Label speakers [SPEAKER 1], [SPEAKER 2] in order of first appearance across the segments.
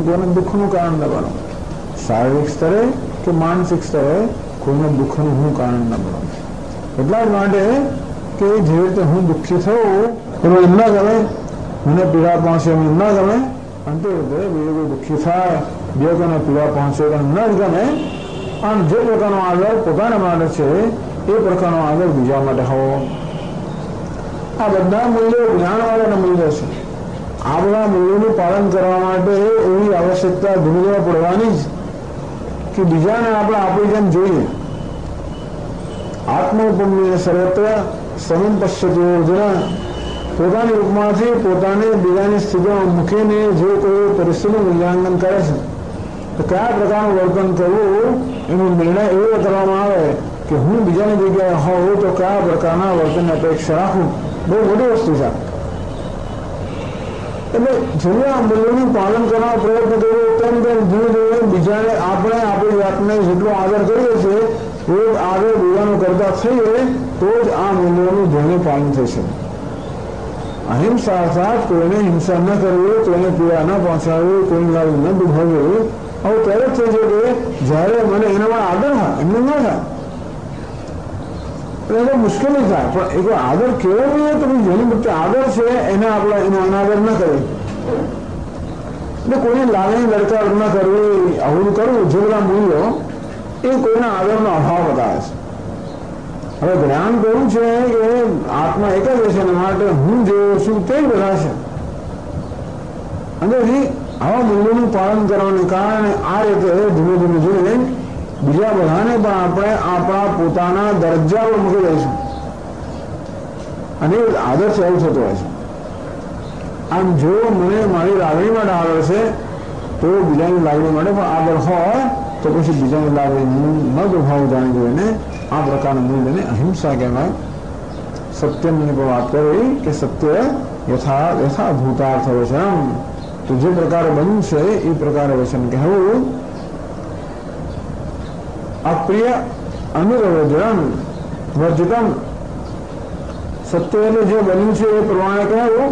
[SPEAKER 1] કોઈને દુઃખનું કારણ ન બનો શારીરિક સ્તરે કે માનસિક સ્તરે કોઈને દુઃખનું હું કારણ ન બનો એટલા જ માટે કે જે રીતે હું દુઃખી થયો એમાં એમ ના ગમે મને પીડા પહોંચે એમ ના ગમે અંતે રીતે બીજો કોઈ દુઃખી થાય બે કોઈને પીડા પહોંચે એમ ન જ ગમે અને જે પ્રકારનો આદર પોતાના માટે છે એ પ્રકારનો આદર બીજા માટે હોવો આ બધા મૂલ્યો જ્ઞાનવાળાના મૂલ્યો છે આ બધા મૂલ્યોનું પાલન કરવા માટે એવી આવશ્યકતા ધીમે ધીમે પડવાની જ કે બીજાને આપણે આપણી જેમ જોઈએ આત્મોપમ્ય સર્વત્ર સમમ પશ્યતિ યોજના પોતાની ઉપમાથી પોતાને બીજાની સ્થિતિમાં મૂકીને જે કોઈ પરિસ્થિતિનું મૂલ્યાંકન કરે છે તો કયા પ્રકારનું વર્તન કરવું એનો નિર્ણય એવો કરવામાં આવે કે હું બીજાની જગ્યાએ હોઉં તો કયા પ્રકારના વર્તનની અપેક્ષા રાખું બહુ મોટી વસ્તુ છે એટલે જેને મૂલ્યોનું પાલન કરવાનો પ્રયત્ન કર્યો, તેમ તેમ ધીમે ધીમે બીજાને આપણે આપણી વાતને જેટલો આદર કરીએ છીએ, એ જ આદર બીજાનો કરતા થઈએ, તો જ આ મૂલ્યોનું ધ્યાને પાલન થશે અહિંસા અર્થાત કોઈને હિંસા ન કરવી, કોઈને પીડા ન પહોંચાડવી, કોઈને લાવી ન દુભાવવી. આવું ત્યારે જ થઈ શકે જ્યારે મને એનામાં આદર હા એમને ન થાય એટલે મુશ્કેલી થાય પણ એક આદર કેવો જોઈએ તો જેની પ્રત્યે આદર છે એને આપણે એનો અનાદર ન કરવી એટલે કોઈની લાગણી દરકાર ન કરવી આવું કરવું જે બધા મૂલ્યો એ કોઈના આદરનો અભાવ બતાવે છે હવે જ્ઞાન કહ્યું છે કે આત્મા એક જ છે માટે હું જેવો છું તે બધા છે અને આવા મૂલ્યોનું પાલન કરવાને કારણે આ રીતે ધીમે ધીમે ધીમે બીજા બધાને પણ આપણે આપણા પોતાના દરજ્જા પર મૂકી દઈશું અને આદર્શ એવું થતો હોય છે આમ જો મને મારી લાગણી માટે આદર છે તો બીજાની લાગણી માટે પણ આદર હોય તો પછી બીજાની લાગણી ન દુભાવ જાણી જોઈને આ પ્રકારના મૂલ્યને અહિંસા કહેવાય સત્યની પણ વાત કરી કે સત્ય યથા યથાભૂતાર્થ વચન તો જે પ્રકારે બન્યું છે એ પ્રકારે વચન કહેવું અપ્રિય અનુરવજન વર્જિતમ સત્ય એટલે જે બન્યું છે એ પ્રમાણે કહેવું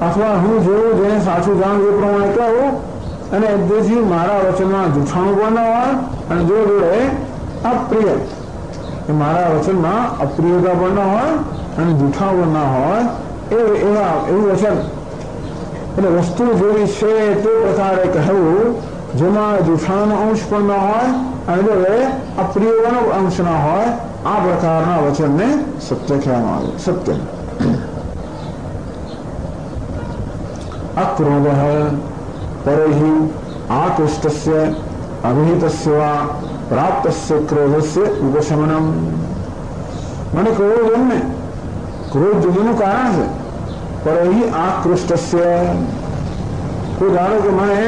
[SPEAKER 1] અથવા હું જેવું જેને સાચું જાણું એ પ્રમાણે કહેવું અને જેથી મારા વચનમાં જૂઠાણું પણ ન હોય અને જો જોડે અપ્રિય એ મારા વચનમાં અપ્રિયતા પણ ન હોય અને જૂઠાણું પણ ના હોય એ એવા એવું વચન એટલે વસ્તુ જેવી છે તે પ્રકારે કહેવું જેમાં જૂઠાણનો અંશ પણ ન હોય અને જો અપ્રિયનો અંશ ના હોય આ પ્રકારના વચનને સત્ય કહેવામાં આવે સત્ય અક્રોધ પરૈ આકૃષ્ટસ્ય અભિહિતસ્ય વા પ્રાપ્તસ્ય ક્રોધસ્ય ઉપશમનમ મને ક્રોધ એમને ક્રોધ જુદુનું કારણ છે પરૈ આકૃષ્ટસ્ય કોઈ ધારો કે મને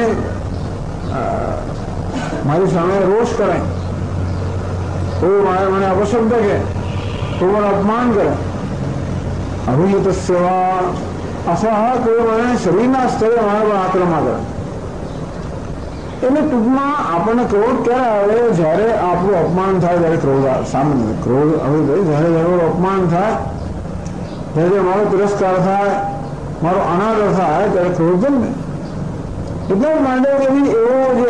[SPEAKER 1] મારી સામે રોષ કરે કોઈ મારે મને અપશબ્દ કે કોઈ મને અપમાન કરે અભિહિત સેવા અથવા કોઈ મને શરીરના સ્તરે મારા પર આક્રમણ કરે એટલે ટૂંકમાં આપણને ક્રોધ ક્યારે આવે જ્યારે આપણું અપમાન થાય ત્યારે ક્રોધ આવે સામાન્ય ક્રોધ હવે ભાઈ જ્યારે જ્યારે અપમાન થાય જ્યારે મારો તિરસ્કાર થાય મારો અનાદર થાય ત્યારે ક્રોધ ને એટલા માટે એવી એવો જે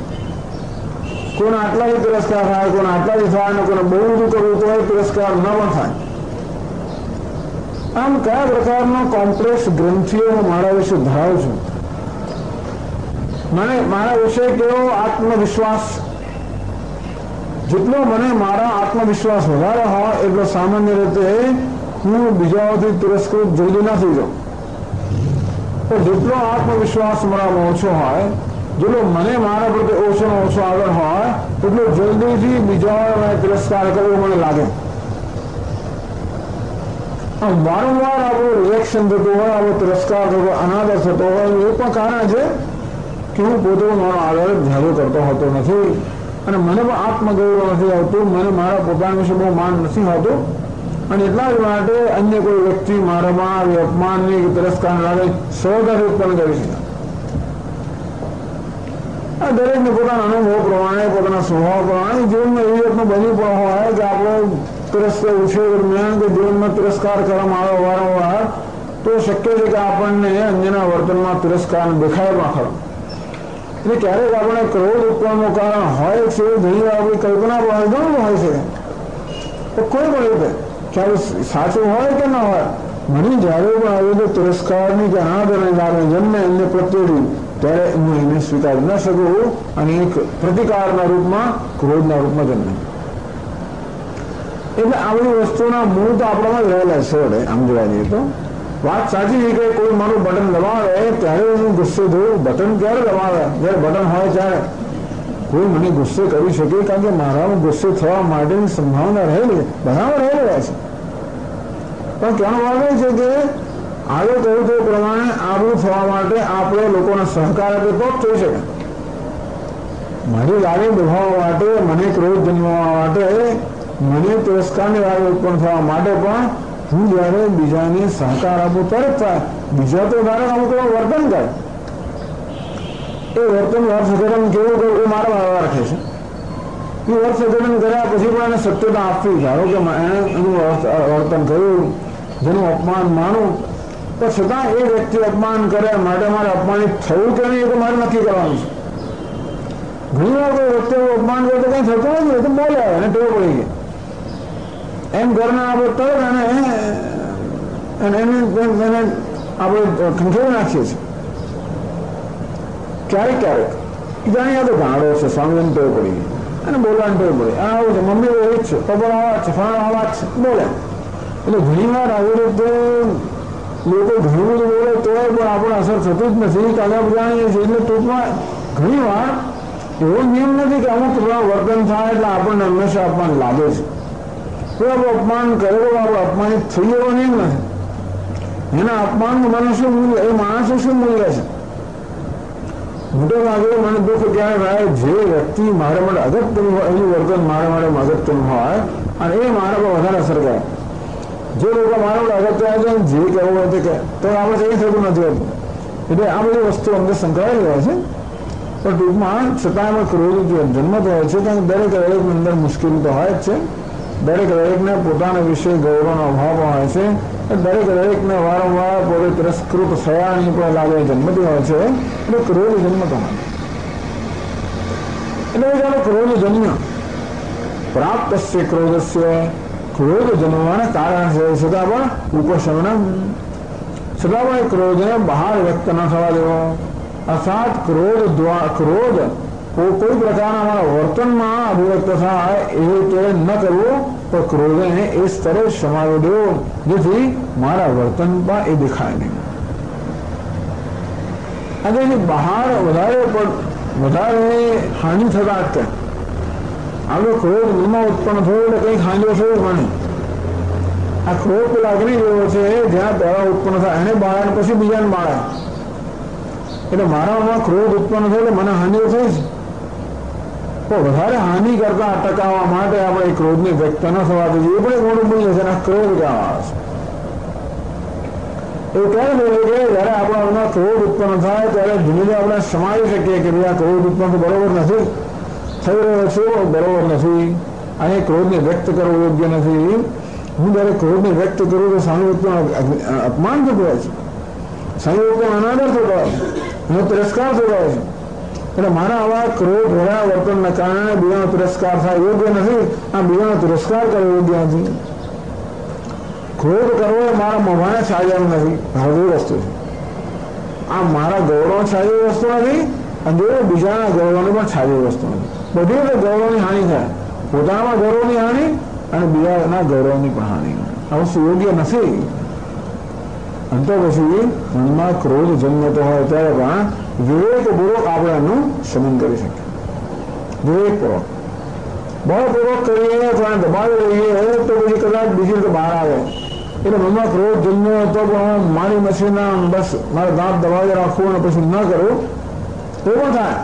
[SPEAKER 1] કોઈને આટલાથી તિરસ્કાર થાય કોઈને આટલાથી થાય ને કોઈને બહુ બધું કરવું તો એ તિરસ્કાર ન પણ થાય આમ કયા પ્રકારનો કોમ્પ્લેક્સ ગ્રંથિઓ હું મારા વિશે ધરાવું છું મને મારા વિશે કેવો આત્મવિશ્વાસ જેટલો મને મારા આત્મવિશ્વાસ વધારે હોય એટલો સામાન્ય રીતે હું બીજાઓથી તિરસ્કૃત જલ્દી ના થઈ જાઉં પણ જેટલો આત્મવિશ્વાસ મારામાં ઓછો હોય જેટલો મને મારા પ્રત્યે ઓછો ઓછો આગળ હોય એટલો જલ્દીથી બીજાઓને તિરસ્કાર કરવો મને લાગે વારંવાર આપણું રિએક્શન થતું હોય આપણો તિરસ્કાર થતો અનાદર થતો હોય એ પણ કારણ છે કે હું પોતે મારો આદર જાહેર કરતો હોતો નથી અને મને પણ આત્મગૌરવ નથી આવતું મને મારા પોતાના વિશે બહુ માન નથી હોતું અને એટલા જ માટે અન્ય કોઈ વ્યક્તિ મારામાં આવી અપમાનની કે તિરસ્કાર લાગે સહજતાથી ઉત્પન્ન કરી શકે આ દરેકને પોતાના અનુભવ પ્રમાણે પોતાના સ્વભાવ પ્રમાણે જીવનમાં એવી રીતનું બન્યું પણ હોય કે આપણે તિરસ્કાર ઉછેર દરમિયાન કે જીવનમાં તિરસ્કાર કરવામાં આવે વારંવાર તો શક્ય છે કે આપણને અન્યના વર્તનમાં તિરસ્કાર દેખાય પણ ખરો એટલે ક્યારેક આપણે ક્રોધ ઉત્પન્નનું કારણ હોય છે ઘણી વાર આપણી કલ્પના પણ ઘણું હોય છે તો કોઈ પણ રીતે ક્યારે સાચું હોય કે ન હોય મને જ્યારે પણ આવી રીતે તિરસ્કારની કે અનાદરની લાગણી જન્મે એમને પ્રત્યેની ત્યારે હું એને સ્વીકારી. ન શકું અને એક પ્રતિકારના રૂપમાં, ક્રોધના રૂપમાં જન્મ. એટલે આ વસ્તુના મૂળ તો આપણામાં રહેલા છે વડે, આમ જોવા જઈએ તો. વાત સાચી છે કે કોઈ મારું બટન દબાવે, ત્યારે હું ગુસ્સે થયું. બટન ક્યારે દબાવે? જ્યારે બટન હોય ત્યારે. કોઈ મને ગુસ્સે કરી શકે, કારણ કે મારામાં ગુસ્સે થવા માટેની સંભાવના રહેલી બધામાં રહેલી રહે છે. પણ કહેવાનો વાગે છે કે આગળ કહ્યું તે પ્રમાણે આવું થવા માટે આપણે લોકોના સહકાર આપે તો જ થઈ શકે મારી લાગણી દુભાવવા માટે મને ક્રોધ જન્મવા માટે મને તિરસ્કારની લાગણી ઉત્પન્ન થવા માટે પણ હું જ્યારે બીજાને સહકાર આપું ત્યારે થાય બીજા તો ધારે અમુક વર્તન કરે એ વર્તન અર્થઘટન કેવું કરવું એ મારા વ્યવહાર રાખે છે એ અર્થઘટન કર્યા પછી પણ એને સત્યતા આપવી ધારો કે એણે એનું વર્તન કર્યું જેનું અપમાન માનું તો છતાં એ વ્યક્તિ અપમાન કરે માટે મારે અપમાનિત થયું કે નહીં એ તો મારે નક્કી કરવાનું છે ઘણી વાર કોઈ વ્યક્તિ અપમાન કરે તો કંઈ થતું નથી એ તો બોલે એને ટેવ પડી ગઈ એમ ઘરના આપણે તરત એને એને એને આપણે ખંખેરી નાખીએ છીએ ક્યારેક ક્યારેક જાણી આ તો ગાંડો છે સ્વામીને ટેવ પડી ગઈ અને બોલવાની ટેવ પડી આ આવું છે મમ્મી એવું જ છે પપ્પા આવા છે ફલાણા આવા છે બોલે એટલે ઘણી વાર આવી રીતે લોકો ઘણું બધું બોલે તોય પણ આપણે અસર થતું જ નથી કે આગળ જાણીએ છીએ એટલે ટૂંકમાં ઘણી વાર એવો નિયમ નથી કે અમુક વર્તન થાય એટલે આપણને હંમેશા અપમાન લાગે છે તો આપણે અપમાન કરેલો આપણે અપમાનિત થઈ એવો નિયમ નથી એના અપમાનનું મને શું મૂલ્ય એ માણસે શું મૂલ્ય છે મોટે ભાગે મને દુઃખ ક્યારે થાય જે વ્યક્તિ મારા માટે અગત્યનું હોય એનું વર્તન મારા માટે અગત્યનું હોય અને એ મારા પર વધારે અસર કરે જે લોકો મારા માટે અગત્ય છે જે કહેવું હોય તે કહે તો આપણે એ થતું નથી હોતું એટલે આ બધી વસ્તુ અંદર સંકળાયેલી હોય છે પણ ટૂંકમાં છતાં એમાં ક્રોધ જન્મતો હોય છે કારણ દરેક દરેકની અંદર મુશ્કેલી તો હોય જ છે દરેક દરેકને પોતાના વિશે ગૌરવનો અભાવ હોય છે દરેક દરેકને વારંવાર પોતે તિરસ્કૃત થયાની પણ લાગણી જન્મતી હોય છે એટલે ક્રોધ જન્મતો હોય એટલે ચાલો ક્રોધ જન્મ પ્રાપ્ત ક્રોધસ્ય ક્રોધ જન્મવાના કારણ છે છતાં પણ ઉપશમનમ છતાં પણ ક્રોધને બહાર વ્યક્ત ન થવા દેવો અર્થાત ક્રોધ દ્વારા ક્રોધ કોઈ પ્રકારના અમારા વર્તનમાં અભિવ્યક્ત થાય એવી રીતે ન કરવું તો ક્રોધને એ સ્તરે સમાવી દેવો જેથી મારા વર્તનમાં એ દેખાય નહીં અને બહાર વધારે પણ વધારે હાનિ થતા અટકે આપણે ક્રોધ મનમાં ઉત્પન્ન થયો એટલે કંઈક હાનિઓ થયું મને આ ક્રોધ લાગણી જેવો છે જ્યાં પહેલા ઉત્પન્ન થાય એને બાળાને પછી બીજાને બાળે એટલે મારામાં ક્રોધ ઉત્પન્ન થયો એટલે મને હાનિઓ થઈ છે તો વધારે હાનિ કરતા અટકાવવા માટે આપણે ક્રોધને વ્યક્ત ન થવા દઈએ એ પણ એક મોટું મૂલ્ય છે ક્રોધ કહેવામાં આવે છે એવું કહે છે કે જ્યારે આપણા મનમાં ક્રોધ ઉત્પન્ન થાય ત્યારે ધીમે ધીમે આપણે સમાવી શકીએ કે ભાઈ આ ક્રોધ ઉત્પન્ન બરોબર નથી થઈ રહ્યો છે બરોબર નથી અને ક્રોધને વ્યક્ત કરવો યોગ્ય નથી હું જ્યારે ક્રોધને વ્યક્ત કરું તો સામે ઉત્પન્ન અપમાન થતું હોય છે સામે ઉત્પન્ન અનાદર થતો હોય છે એનો તિરસ્કાર થતો હોય છે એટલે મારા આવા ક્રોધ ભર્યા વર્તનના કારણે બીજાનો તિરસ્કાર થાય યોગ્ય નથી આ બીજાનો તિરસ્કાર કરવો યોગ્ય નથી ક્રોધ કરવો એ મારા મોભાને છાજ્યાનું નથી ભાગવી વસ્તુ છે આ મારા ગૌરવ છાજેવી વસ્તુ નથી અને જો બીજાના ગૌરવની પણ છાજેવી વસ્તુ નથી બધી રીતે ગૌરવની હાનિ થાય પોતાનામાં ગૌરવની હાનિ અને બીજાના ગૌરવની પણ હાનિ આ વસ્તુ યોગ્ય નથી અંતે પછી મનમાં ક્રોધ જન્મતો હોય ત્યારે પણ વિવેકપૂર્વક આપણે એનું શમન કરી શકીએ વિવેકપૂર્વક બળપૂર્વક કરીએ તો એને દબાવી લઈએ તો પછી કદાચ બીજી રીતે બહાર આવે એટલે મનમાં ક્રોધ જન્મ્યો હતો પણ હું મારી મશીનના બસ મારે દાંત દબાવી રાખવું અને પછી ન કરું એ પણ થાય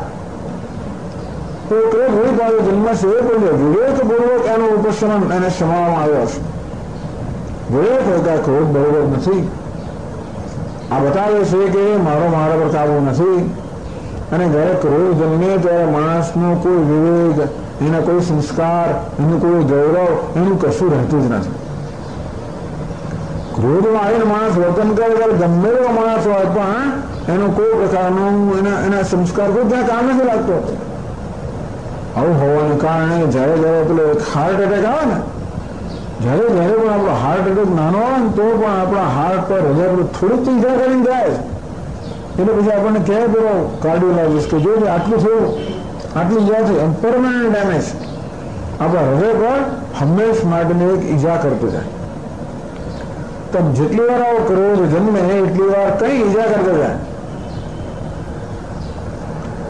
[SPEAKER 1] તો ક્રોધ હોય પાછો જન્મ છે પણ વિવેકપૂર્વક એનું ઉપશમન એને શમાવવામાં આવ્યો છે વિવેક હોય ક્રોધ બરોબર નથી આ બતાવે છે કે મારો મારા પર કાબુ નથી અને જ્યારે ક્રોધ જન્મે ત્યારે માણસનો કોઈ વિવેક એના કોઈ સંસ્કાર એનું કોઈ ગૌરવ એનું કશું રહેતું જ નથી ક્રોધમાં આવીને માણસ વર્તન કરે ત્યારે ગમે એવો માણસ હોય પણ એનો કોઈ પ્રકારનો એના એના સંસ્કાર કોઈ ત્યાં કામ નથી લાગતો આવું હોવાને કારણે જ્યારે જ્યારે પેલો એક હાર્ટ એટેક આવે ને જ્યારે જ્યારે પણ આપણો હાર્ટ એટેક નાનો આવે ને તો પણ આપણા હાર્ટ પર હૃદય પર થોડીક ચિંતા કરીને જાય એટલે પછી આપણને કહે પેલો કાર્ડિયોલોજીસ્ટ કે જોજો આટલું થયું આટલું ઈજા થઈ પરમાનન્ટ ડેમેજ આપણા હૃદય પર હંમેશ માટેની એક ઈજા કરતું જાય તો જેટલી વાર આવો ક્રોધ જન્મે એટલી વાર કઈ ઈજા કરતો જાય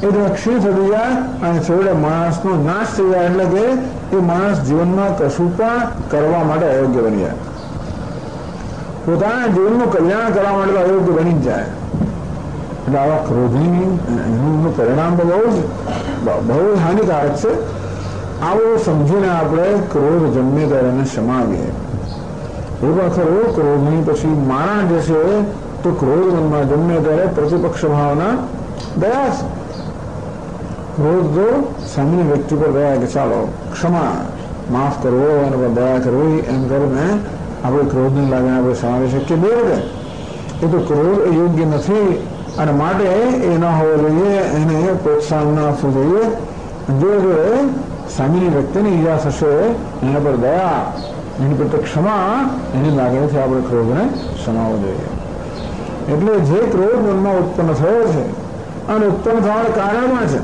[SPEAKER 1] એ ક્ષીણ થતી જાય અને છેવટે માણસનો નાશ થઈ જાય એટલે કે એ માણસ જીવનમાં કશું પણ કરવા માટે અયોગ્ય બની જાય પોતાના જીવનનું કલ્યાણ કરવા માટે અયોગ્ય બની જ જાય એટલે આવા ક્રોધની એનું પરિણામ તો બહુ જ બહુ જ હાનિકારક છે આવું સમજીને આપણે ક્રોધ જન્મે ત્યારે એને સમાવીએ એ પણ ખરું ક્રોધની પછી માણા જે છે તો ક્રોધ મનમાં જન્મે ત્યારે પ્રતિપક્ષ ભાવના દયા છે ક્રોધ તો સામાન્ય વ્યક્તિ પર દયા કે ચાલો ક્ષમા માફ કરવો અને પર દયા કરવી એમ કરીને આપણે ક્રોધની લાગણી આપણે સમાવી શકીએ બે રીતે એ તો ક્રોધ યોગ્ય નથી અને માટે એ ન હોવો જોઈએ એને પ્રોત્સાહન ન આપવું જોઈએ જો જો સામેની વ્યક્તિની ઈજા થશે એના પર દયા એની પ્રત્યે ક્ષમા એની લાગણીથી આપણે ક્રોધને સમાવવો જોઈએ એટલે જે ક્રોધ મનમાં ઉત્પન્ન થયો છે અને ઉત્પન્ન થવાના કારણ પણ છે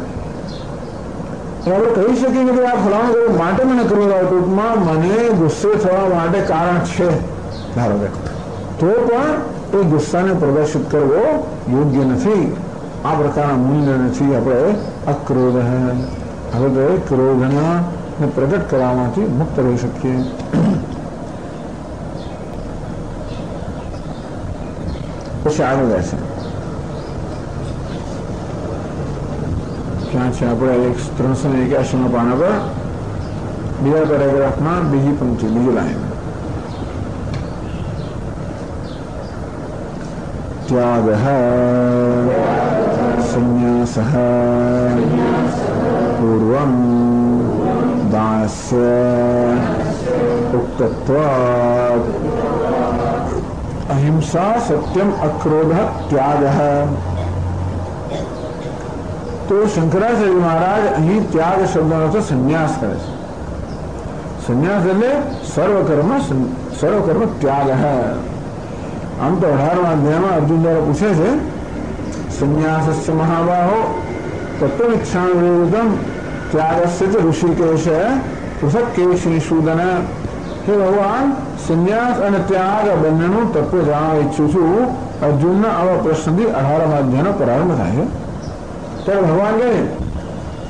[SPEAKER 1] આપણે કહી શકીએ કે આ ફલાણું કરવું માટે મને ક્રોધ આવતો ટૂંકમાં મને ગુસ્સે થવા માટે કારણ છે ધારો કે તો પણ એ ગુસ્સાને પ્રદર્શિત કરવો યોગ્ય નથી આ પ્રકારના મૂલ્ય નથી આપણે અક્રોધ હવે તો ક્રોધના પ્રગટ કરવામાંથી મુક્ત રહી શકીએ પછી આગળ રહેશે ક્યાં Franța apoi strânsă în echea și în panăvă, બીજા પેરેગ્રાફમાં બીજી પંક્તિ બીજી લાઈન ત્યાગ સંન્યાસ પૂર્વ દાસ્ય ઉક્તત્વ અહિંસા સત્યમ અક્રોધ ત્યાગ તો શંકરાચાર્ય મહારાજ અહીં ત્યાગ શબ્દનો અર્થ સંન્યાસ કરે છે સંન્યાસ એટલે સર્વકર્મ સર્વકર્મ ત્યાગ આમ તો અઢારમા અધ્યાયમાં અર્જુન દ્વારા પૂછે છે સંન્યાસસ્ય મહાબાહો તત્વવિક્ષાણ વિરુદ્ધમ ત્યાગસ્ય ચ ઋષિકેશ પૃથક કેશી સૂદન હે ભગવાન સંન્યાસ અને ત્યાગ બંનેનું તત્વ જાણવા ઈચ્છું છું અર્જુનના આવા પ્રશ્નથી અઢારમા અધ્યાયનો પ્રારંભ થાય છે ત્યારે ભગવાન કહે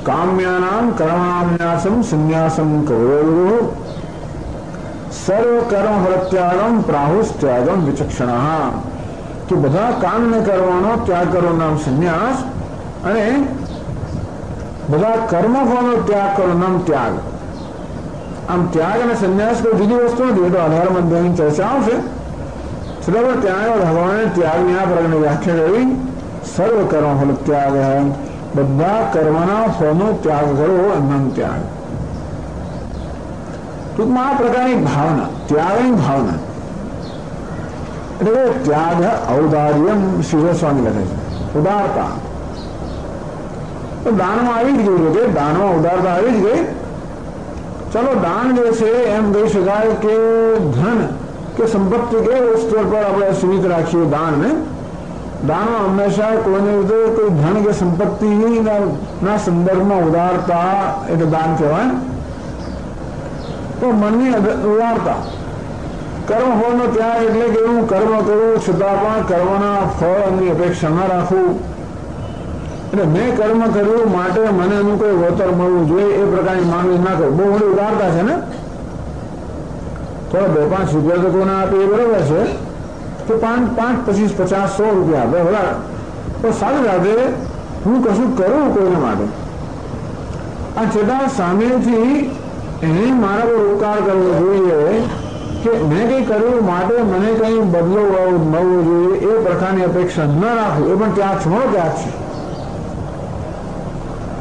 [SPEAKER 1] કામ્યાનામ કર્માન્યાસમ સંન્યાસમ કૌરવ સર્વ કર્મ પ્રત્યાગમ પ્રાહુસ્ત્યાગમ વિચક્ષણા કે બધા કામને કરવાનો ત્યાગ કરો નામ સંન્યાસ અને બધા કર્મફળનો ત્યાગ કરો નામ ત્યાગ આમ ત્યાગ અને સંન્યાસ કોઈ જુદી વસ્તુ નથી એ તો અઢાર અધ્યાયની ચર્ચા આવશે બરાબર ત્યાં ભગવાને ત્યાગની આ પ્રકારની વ્યાખ્યા કરી સર્વ કર્મ ફળ ત્યાગ બધા કર્મના ફળનો ત્યાગ કરવો એમનો ત્યાગ ટૂંકમાં આ પ્રકારની ભાવના ત્યાગની ભાવના એટલે ત્યાગ ઔદાર્યમ શિવ સ્વામી લખે છે ઉદારતા તો દાનમાં આવી જ ગયું કે દાનમાં ઉદારતા આવી જ ગઈ ચલો દાન જે છે એમ કહી શકાય કે ધન કે સંપત્તિ કે વસ્તુ પર આપણે સીમિત રાખીએ દાનને દાનમાં હંમેશા કોઈને રીતે કોઈ ધન કે સંપત્તિ ના સંદર્ભમાં ઉદારતા એટલે દાન કહેવાય તો મનની ઉદારતા કર્મ ફળનો ત્યાગ એટલે કે હું કર્મ કરું છતાં પણ કર્મના ફળ અંગે અપેક્ષા ન રાખવું એટલે મેં કર્મ કર્યું માટે મને એનું કોઈ વળતર મળવું જોઈએ એ પ્રકારની માંગણી ના કરું બહુ મોટી ઉદારતા છે ને તો બે પાંચ રૂપિયા તો કોને આપે એ બરોબર છે તો પાંચ પાંચ પચીસ પચાસ સો રૂપિયા આપે બધા તો સારી રાતે હું કશું કરું કોઈને માટે આ છતાં સામેથી એને મારા પર ઉપકાર કરવો જોઈએ કે મેં કંઈ કર્યું માટે મને કંઈ બદલો મળવો જોઈએ એ પ્રકારની અપેક્ષા ન રાખવું એ પણ ત્યાગ છો ત્યાગ છે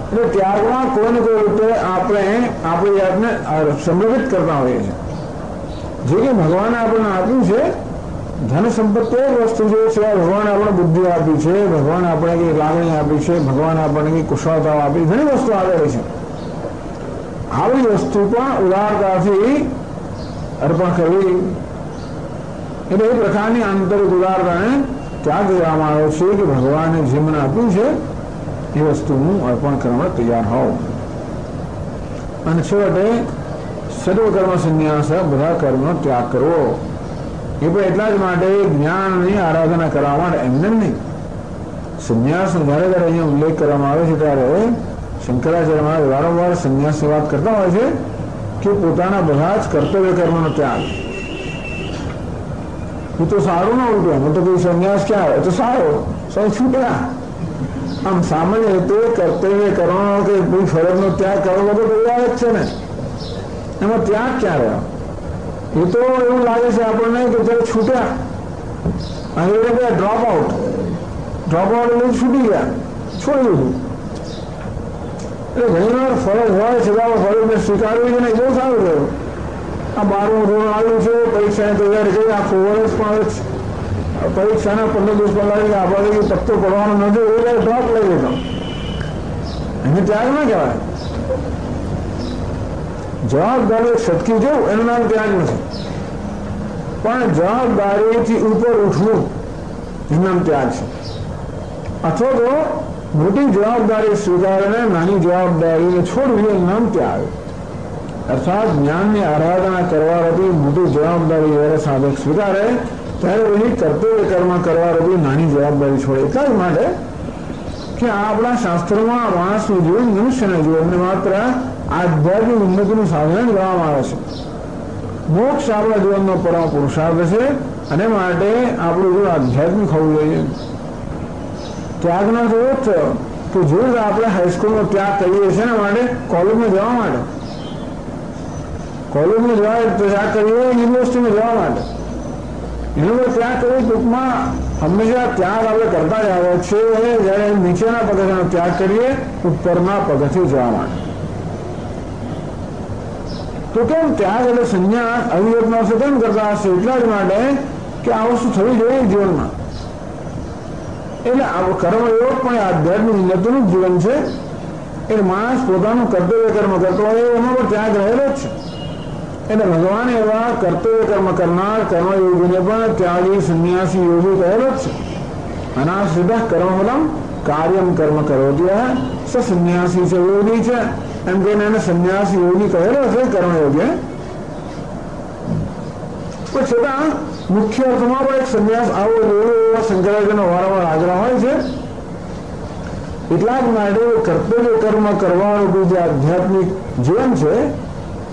[SPEAKER 1] એટલે ત્યાગમાં કોઈને કોઈ રીતે આપણે આપણી જાતને સંભવિત કરતા હોઈએ છીએ જે કે ભગવાને આપણને આપ્યું છે ધન સંપત્તિ એક વસ્તુ જે છે ભગવાને આપણે બુદ્ધિ આપી છે ભગવાન આપણે કંઈ લાગણી આપી છે ભગવાને આપણને કંઈ કુશળતાઓ આપી ઘણી વસ્તુ આપેલી છે આવી વસ્તુ પણ ઉદારતાથી અર્પણ કરવી એટલે એ પ્રકારની આંતરિક ઉદારતાને ત્યાગ કરવામાં આવ્યો છે કે ભગવાને જે મને આપ્યું છે એ વસ્તુ હું અર્પણ કરવા તૈયાર હોઉં અને છેવટે સર્વકર્મ સંન્યાસ બધા કર્મનો ત્યાગ કરવો એ પણ એટલા જ માટે જ્ઞાનની આરાધના કરવા માટે એમને નહીં સંન્યાસનો જ્યારે જ્યારે અહીંયા ઉલ્લેખ કરવામાં આવે છે ત્યારે શંકરાચાર્ય મહારાજ વારંવાર સંન્યાસની વાત કરતા હોય છે કે પોતાના બધા જ કર્તવ્ય કર્મનો ત્યાગ એ તો સારું ના ઉલટું એમાં તો કોઈ સંન્યાસ ક્યાં આવે તો સારો સૌ છૂટ્યા આમ સામાન્ય રીતે કર્તવ્ય કરવાનો કે કોઈ ફરજનો ત્યાગ કરવો તો તૈયાર જ છે ને એમાં ત્યાગ ક્યાં રહ્યો એ તો એવું લાગે છે આપણને કે જ્યારે છૂટ્યા અને એ લોકો ડ્રોપ આઉટ ડ્રોપ આઉટ એટલે છૂટી ગયા છોડી દીધું એટલે ઘણી વાર ફરજ હોય છતાં ફરજને સ્વીકારવી કે નહીં બહુ સારું રહ્યું આ બારમું ધોરણ આવ્યું છે પરીક્ષાની તૈયારી કરી આખું વર્ષ પણ પરીક્ષાના પંદર દિવસ પહેલા આપણે પત્તો પડવાનો નથી એ ડ્રોપ લઈ લીધો એને ત્યાગ ના કહેવાય જવાબદારી છટકી જવું એનું નામ ત્યાગ નથી પણ જવાબદારીથી ઉપર ઉઠવું એનું નામ ત્યાગ છે અથવા તો મોટી જવાબદારી સ્વીકારીને નાની જવાબદારીને છોડવી એનું નામ ત્યાગ અર્થાત જ્ઞાનની આરાધના કરવા રતી મોટી જવાબદારી જ્યારે સાધક સ્વીકારે ત્યારે એની કર્તવ્ય કર્મ કરવા રતી નાની જવાબદારી છોડે એટલા જ માટે કે આપણા શાસ્ત્રોમાં માણસનું જીવન મનુષ્યના જીવનને માત્ર આધ્યાત્મિક ઉન્નતિનું સાધન ગણવામાં આવે છે. મોક્ષ આપણા જીવનનો પરમ પુરુષાર્થ છે અને માટે આપણું જીવન આધ્યાત્મિક હોવું જોઈએ. ત્યાગનો તો એવો જ થયો કે જે આપણે હાઈસ્કૂલનો ત્યાગ કરીએ છીએ ને માટે કોલેજમાં જવા માટે. કોલેજમાં જવા ત્યાગ કરીએ યુનિવર્સિટીમાં જવા માટે. એનો ત્યાગ કરીએ ટૂંકમાં હંમેશા ત્યાગ આપણે કરતા જ આવે છે જ્યારે નીચેના પગથિયાનો ત્યાગ કરીએ ઉપરના પગથિયે જવા માટે. તો કેમ ત્યાગ એટલે સંન્યાસ અવિવેકનો અર્થ કેમ કરતા હશે એટલા જ માટે કે આ વસ્તુ થવી જોઈએ જીવનમાં એટલે આ કર્મયોગ પણ આધ્યાત્મિક ઉન્નતિનું જીવન છે એટલે માણસ પોતાનું કર્તવ્ય કર્મ કરતો હોય એમાં પણ ત્યાગ રહેલો જ છે એટલે ભગવાન એવા કર્તવ્ય કર્મ કરનાર કર્મયોગીને પણ ત્યાગી સંન્યાસી યોગી કહેલો જ છે અનાશ્રિત કર્મફલમ કાર્યમ કર્મ કરોત્ય સ સંન્યાસી છે યોગી છે એમ કહીને એને સંન્યાસી યોગી કહેલો છે કર્મયોગી પણ છતાં મુખ્ય અર્થમાં પણ એક સંન્યાસ આવો એવો એવા શંકરાચાર્યનો વારંવાર આગ્રહ હોય છે એટલા જ માટે કર્તવ્ય કર્મ કરવાનું જે આધ્યાત્મિક જીવન છે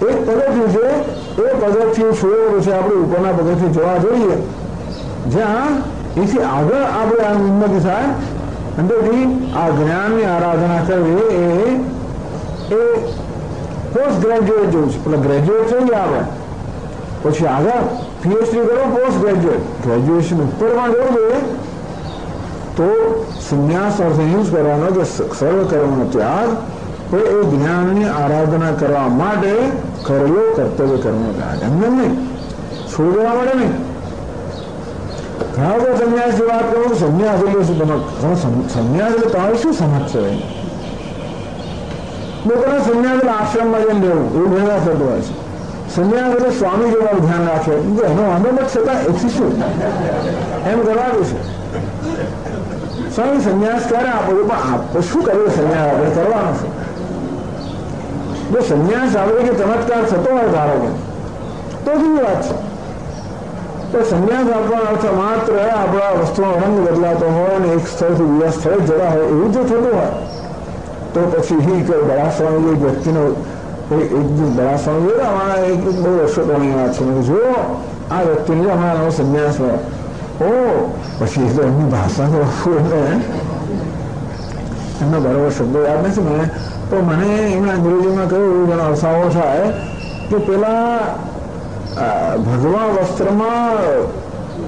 [SPEAKER 1] એક પગથિયું છે એ પગથિયું છોડ્યું પછી આપણે ઉપરના પગથિયું જોવા જોઈએ જ્યાં એથી આગળ આપણે આ ઉન્નતિ થાય અંદરથી આ જ્ઞાનની આરાધના કરવી એ એ પોસ્ટ ગ્રેજ્યુએટ જેવું છે પેલા ગ્રેજ્યુએટ થઈ ગયા આપણે પછી આગળ પીએચડી કરો પોસ્ટ ગ્રેજ્યુએટ ગ્રેજ્યુએશન ઉપરમાં જવું જોઈએ તો સંન્યાસ અર્થ એવું જ કરવાનો કે સર્વ કર્મનો ત્યાગ તો એ જ્ઞાનની આરાધના કરવા માટે કરેલો કર્તવ્ય કર્મનો ત્યાગ એમને નહીં છોડી દેવા માટે નહીં ઘણા બધા સંન્યાસની વાત કરું સંન્યાસ એટલે શું તમે સંન્યાસ એટલે તમારી શું સમજ છે લોકોના સંન્યાસ એટલે આશ્રમમાં જઈને રહેવું એવું ઘણા થતું હોય છે સંન્યાસ એટલે સ્વામી જેવાનું ધ્યાન રાખે એનો વાંધો નથી છતાં એથી શું એમ કરવાનું છે સ્વામી સંન્યાસ ક્યારે આપો પણ આપો શું કર્યું સંન્યાસ આપણે કરવાનો છે જો સંન્યાસ આવે કે ચમત્કાર થતો હોય ધારો કે તો જુદી વાત છે તો સંન્યાસ આપવાનો અર્થ માત્ર આપણા વસ્તુનો રંગ બદલાતો હોય અને એક સ્થળથી બીજા સ્થળે જરા હોય એવું જો થતું હોય તો પછી હી કે બળાસ્વામી એક વ્યક્તિનો એક દિવસ બળાસ્વામી જોયું અમારા એક બહુ વર્ષો પહેલાની વાત છે મેં જો આ વ્યક્તિને જો અમારા નવો સંન્યાસ હોય ઓ પછી એટલે એમની ભાષા તો એમને એમનો બરોબર શબ્દો યાદ નથી મને તો મને એમણે અંગ્રેજીમાં કહ્યું જેનો અરસાવો થાય કે પેલા ભગવા વસ્ત્રમાં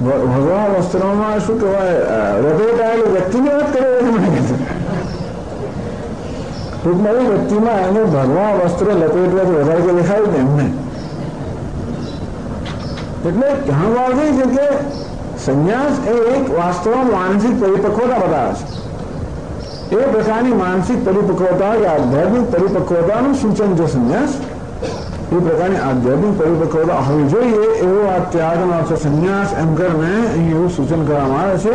[SPEAKER 1] ભગવા વસ્ત્રમાં શું કહેવાય રગેટાયેલું વ્યક્તિની વાત કરે એવું મને કહે ટૂંકમાં એ વ્યક્તિમાં એને ભગવા વસ્ત્ર લપેટવાથી વધારે કે દેખાયું ને એમને એટલે કહેવા વાત છે કે સંન્યાસ એ એક વાસ્તવ માનસિક પરિપક્વતા બતાવે છે એ પ્રકારની માનસિક પરિપક્વતા કે આધ્યાત્મિક પરિપક્વતાનું સૂચન છે સંન્યાસ એ પ્રકારની આધ્યાત્મિક પરિપક્વતા હોવી જોઈએ એવો આ ત્યાગનો અર્થ સંન્યાસ એમ કરીને અહીં એવું સૂચન કરવામાં આવે છે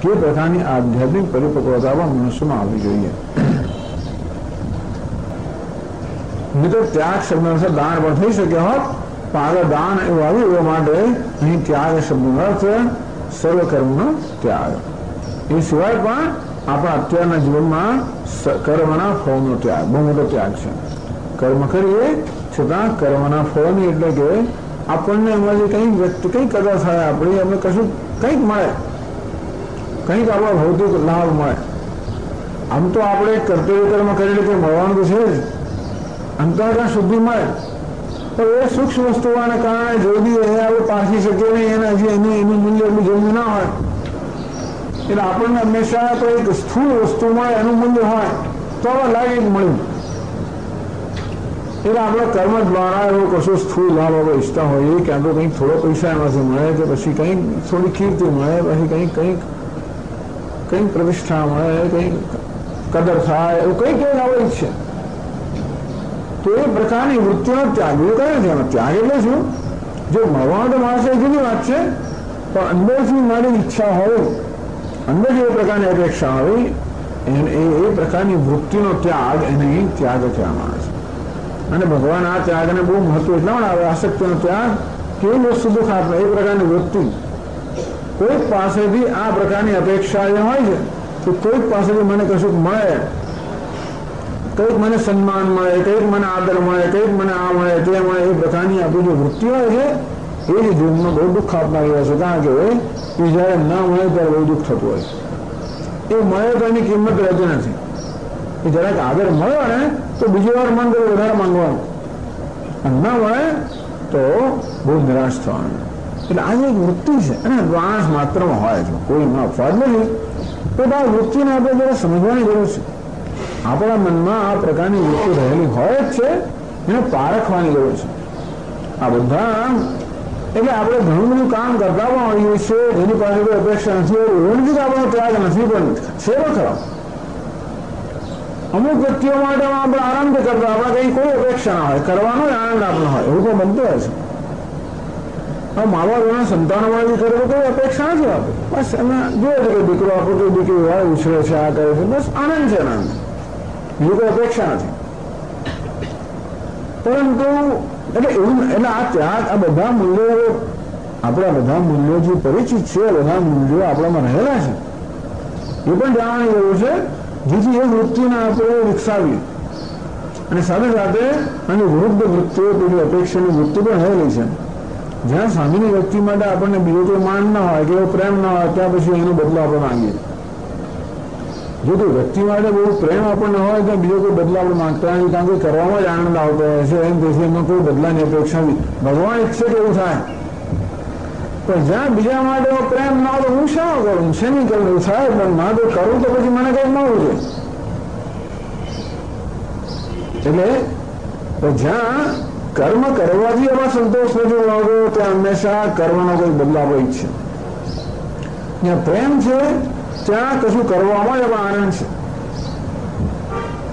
[SPEAKER 1] કે એ પ્રકારની આધ્યાત્મિક પરિપક્વતા પણ મનુષ્યમાં આવવી જોઈએ નહીં તો ત્યાગ શબ્દ અર્થ દાન પણ થઈ શક્યા હોત પણ આગળ દાન એવું આવ્યું એ માટે અહીં ત્યાગ શબ્દનો અર્થ સર્વકર્મનો ત્યાગ એ સિવાય પણ આપણા અત્યારના જીવનમાં કર્મના ફળનો ત્યાગ બહુ મોટો ત્યાગ છે કર્મ કરીએ છતાં કર્મના ફળની એટલે કે આપણને એમાંથી કંઈક વ્યક્તિ કંઈક કદર થાય આપણી અમને કશું કંઈક મળે કંઈક આપણો ભૌતિક લાભ મળે આમ તો આપણે કર્તવ્ય કર્મ કરેલું કે મળવાનું તો છે જ અંતરકા શુદ્ધિ મળે તો એ સૂક્ષ્મ વસ્તુઓને કારણે જોડી એ આપણે પાછી શકીએ નહીં એને હજી એનું એનું મૂલ્ય એટલું જમ્યું ના હોય એટલે આપણને હંમેશા કોઈક સ્થૂળ વસ્તુ મળે એનું મૂલ્ય હોય તો લાગે જ મળ્યું એટલે આપણે કર્મ દ્વારા એવો કશો સ્થૂળ લાભ આપણે ઈચ્છતા હોઈએ કે આપણે કંઈક થોડો પૈસા એમાંથી મળે કે પછી કંઈક થોડી કીર્તિ મળે પછી કંઈક કંઈક કંઈક પ્રતિષ્ઠા મળે કંઈક કદર થાય એવું કંઈક કંઈક આપણે ઈચ્છે તો એ પ્રકારની વૃત્તિનો ત્યાગ એવું કહે છે એમાં ત્યાગ એટલે શું જો મળવાનું તો માણસે જુદી વાત છે પણ અંદરથી મારી ઈચ્છા હોય અંદરથી એ પ્રકારની અપેક્ષા હોય એ એ પ્રકારની વૃત્તિનો ત્યાગ એને ત્યાગ કહેવામાં આવે છે અને ભગવાન આ ત્યાગને બહુ મહત્વ એટલા પણ આવે આસક્તિનો ત્યાગ કેવી વસ્તુ દુઃખ આપે એ પ્રકારની વૃત્તિ કોઈક પાસેથી આ પ્રકારની અપેક્ષા જે હોય છે કે કોઈક પાસેથી મને કશુંક મળે કંઈક મને સન્માન મળે કંઈક મને આદર મળે કંઈક મને આ મળે તે મળે એ પ્રકારની આપણી જે વૃત્તિ હોય છે એ જ જીવનમાં બહુ દુઃખ આપનારી હોય છે કારણ કે એ જ્યારે ના મળે ત્યારે બહુ દુઃખ થતું હોય એ મળે તો એની કિંમત રહેતી નથી એ જરાક આદર મળ્યો ને તો બીજી વાર મન કરે વધારે માંગવાનું અને ના મળે તો બહુ નિરાશ થવાનું એટલે આ જે એક વૃત્તિ છે અને માણસ માત્રમાં હોય છે કોઈ ન અપવાદ નથી તો આ વૃત્તિને આપણે જરા સમજવાની જરૂર છે આપણા મનમાં આ પ્રકારની વૃત્તિ રહેલી હોય જ છે, એને પારખવાની જરૂર છે. આ બધા, એટલે આપણે ઘણું બધું કામ કરતા પણ હોઈએ છીએ જેની પાસે કોઈ અપેક્ષા નથી એવું નથી આપણો ત્યાગ નથી, પણ પણ ખરો અમુક વ્યક્તિઓ માટે આપણે આરામથી કરતા, આપણે કંઈ કોઈ અપેક્ષા ના હોય, કરવાનો આનંદ આપણો હોય, એવું પણ બનતું હોય છે. મા બાપના સંતાનો માટે કરે કોઈ અપેક્ષા નથી આપે બસ એમાં જોઈએ છે કે દીકરો આપણો કોઈ દીકરી હોય, ઉછરે છે, આ કરે છે, બસ આનંદ છે આનંદ બીજી કોઈ અપેક્ષા નથી પરંતુ એટલે એવું એટલે આ ત્યાગ આ બધા મૂલ્યો આપણા બધા મૂલ્યો જે પરિચિત છે બધા મૂલ્યો આપણામાં રહેલા છે એ પણ જાણવાની જરૂર છે જેથી એ વૃત્તિને આપણે વિકસાવીએ અને સાથે સાથે અને વિરુદ્ધ વૃત્તિઓ પેલી અપેક્ષાની વૃત્તિ પણ રહેલી છે જ્યાં સામેની વ્યક્તિ માટે આપણને બીજો કોઈ માન ના હોય કે એવો પ્રેમ ના હોય ત્યાં પછી એનો બદલો આપણે માંગીએ જો કોઈ વ્યક્તિ માટે બહુ પ્રેમ આપણને હોય તો બીજો કોઈ બદલા આપણે માંગતા નથી કારણ કે કરવામાં જ આનંદ આવતો હોય છે એમ તેથી એમાં કોઈ બદલાની અપેક્ષા ભગવાન ઈચ્છે કે એવું થાય પણ જ્યાં બીજા માટે પ્રેમ ના હોય તો હું શા કરું શેની કરું એવું થાય પણ મારે તો કરું તો પછી મને કંઈક મળવું છે એટલે જ્યાં કર્મ કરવાથી એમાં સંતોષ નથી આવતો ત્યાં હંમેશા કર્મનો કોઈ બદલાવ હોય છે જ્યાં પ્રેમ છે ત્યાં કશું કરવામાં એમાં આનંદ છે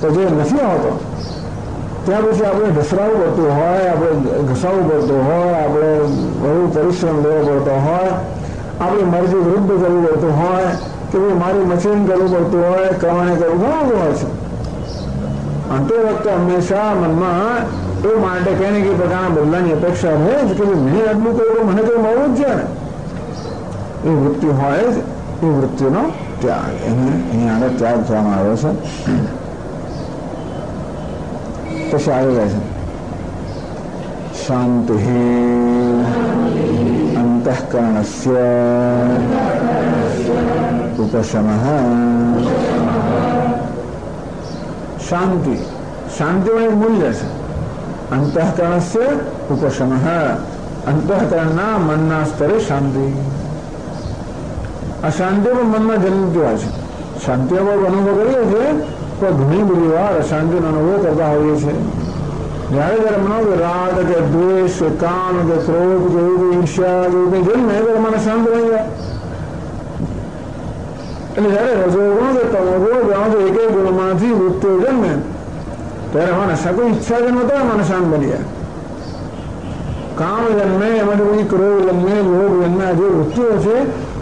[SPEAKER 1] તો જે નથી આવતો ત્યાં પછી આપણે ઘસરાવું પડતું હોય આપણે ઘસાવવું પડતું હોય આપણે બહુ પરિશ્રમ લેવો પડતો હોય આપણે મરજી વૃદ્ધ કરવું પડતું હોય કે ભાઈ મારી મશીન કરવું પડતું હોય કમાણી કરવું ઘણું બધું હોય છે અંતે વખતે હંમેશા મનમાં એ માટે કઈ ને કઈ પ્રકારના બદલાની અપેક્ષા રહે જ કે મેં આટલું કર્યું મને તો મળવું જ છે ને એ વૃત્તિ હોય જ એ વૃત્તિનો ત્યાગ એને અહીંયા આગળ ત્યાગ થવામાં આવ્યો છે પછી આવી જાય છે શાંતિ અંતઃકરણસ્ય ઉપશમ શાંતિ શાંતિનું એક મૂલ્ય છે અંતઃકરણસ્ય ઉપશમ અંતઃકરણના મનના સ્તરે શાંતિ આ શાંતિ પણ મનમાં જન્મતી હોય છે શાંતિ આપણે અનુભવ કરીએ છીએ તો ઘણી બધી વાર અશાંતિનો અનુભવ કરતા હોઈએ છીએ જ્યારે જ્યારે મનો કે રાગ કે દ્વેષ કે કામ કે ક્રોધ કે એવું ઈર્ષ્યા કે એવું કંઈ જન્મે ત્યારે મને શાંત બની જાય એટલે જ્યારે રજોગુણ કે તમોગુણ ગણો એક એક ગુણમાંથી વૃત્તિઓ જન્મે ત્યારે મને કોઈ ઈચ્છા જન્મ તો મને શાંત બની જાય કામ જન્મે એમાંથી કોઈ ક્રોધ જન્મે લોભ જન્મે જે વૃત્તિઓ છે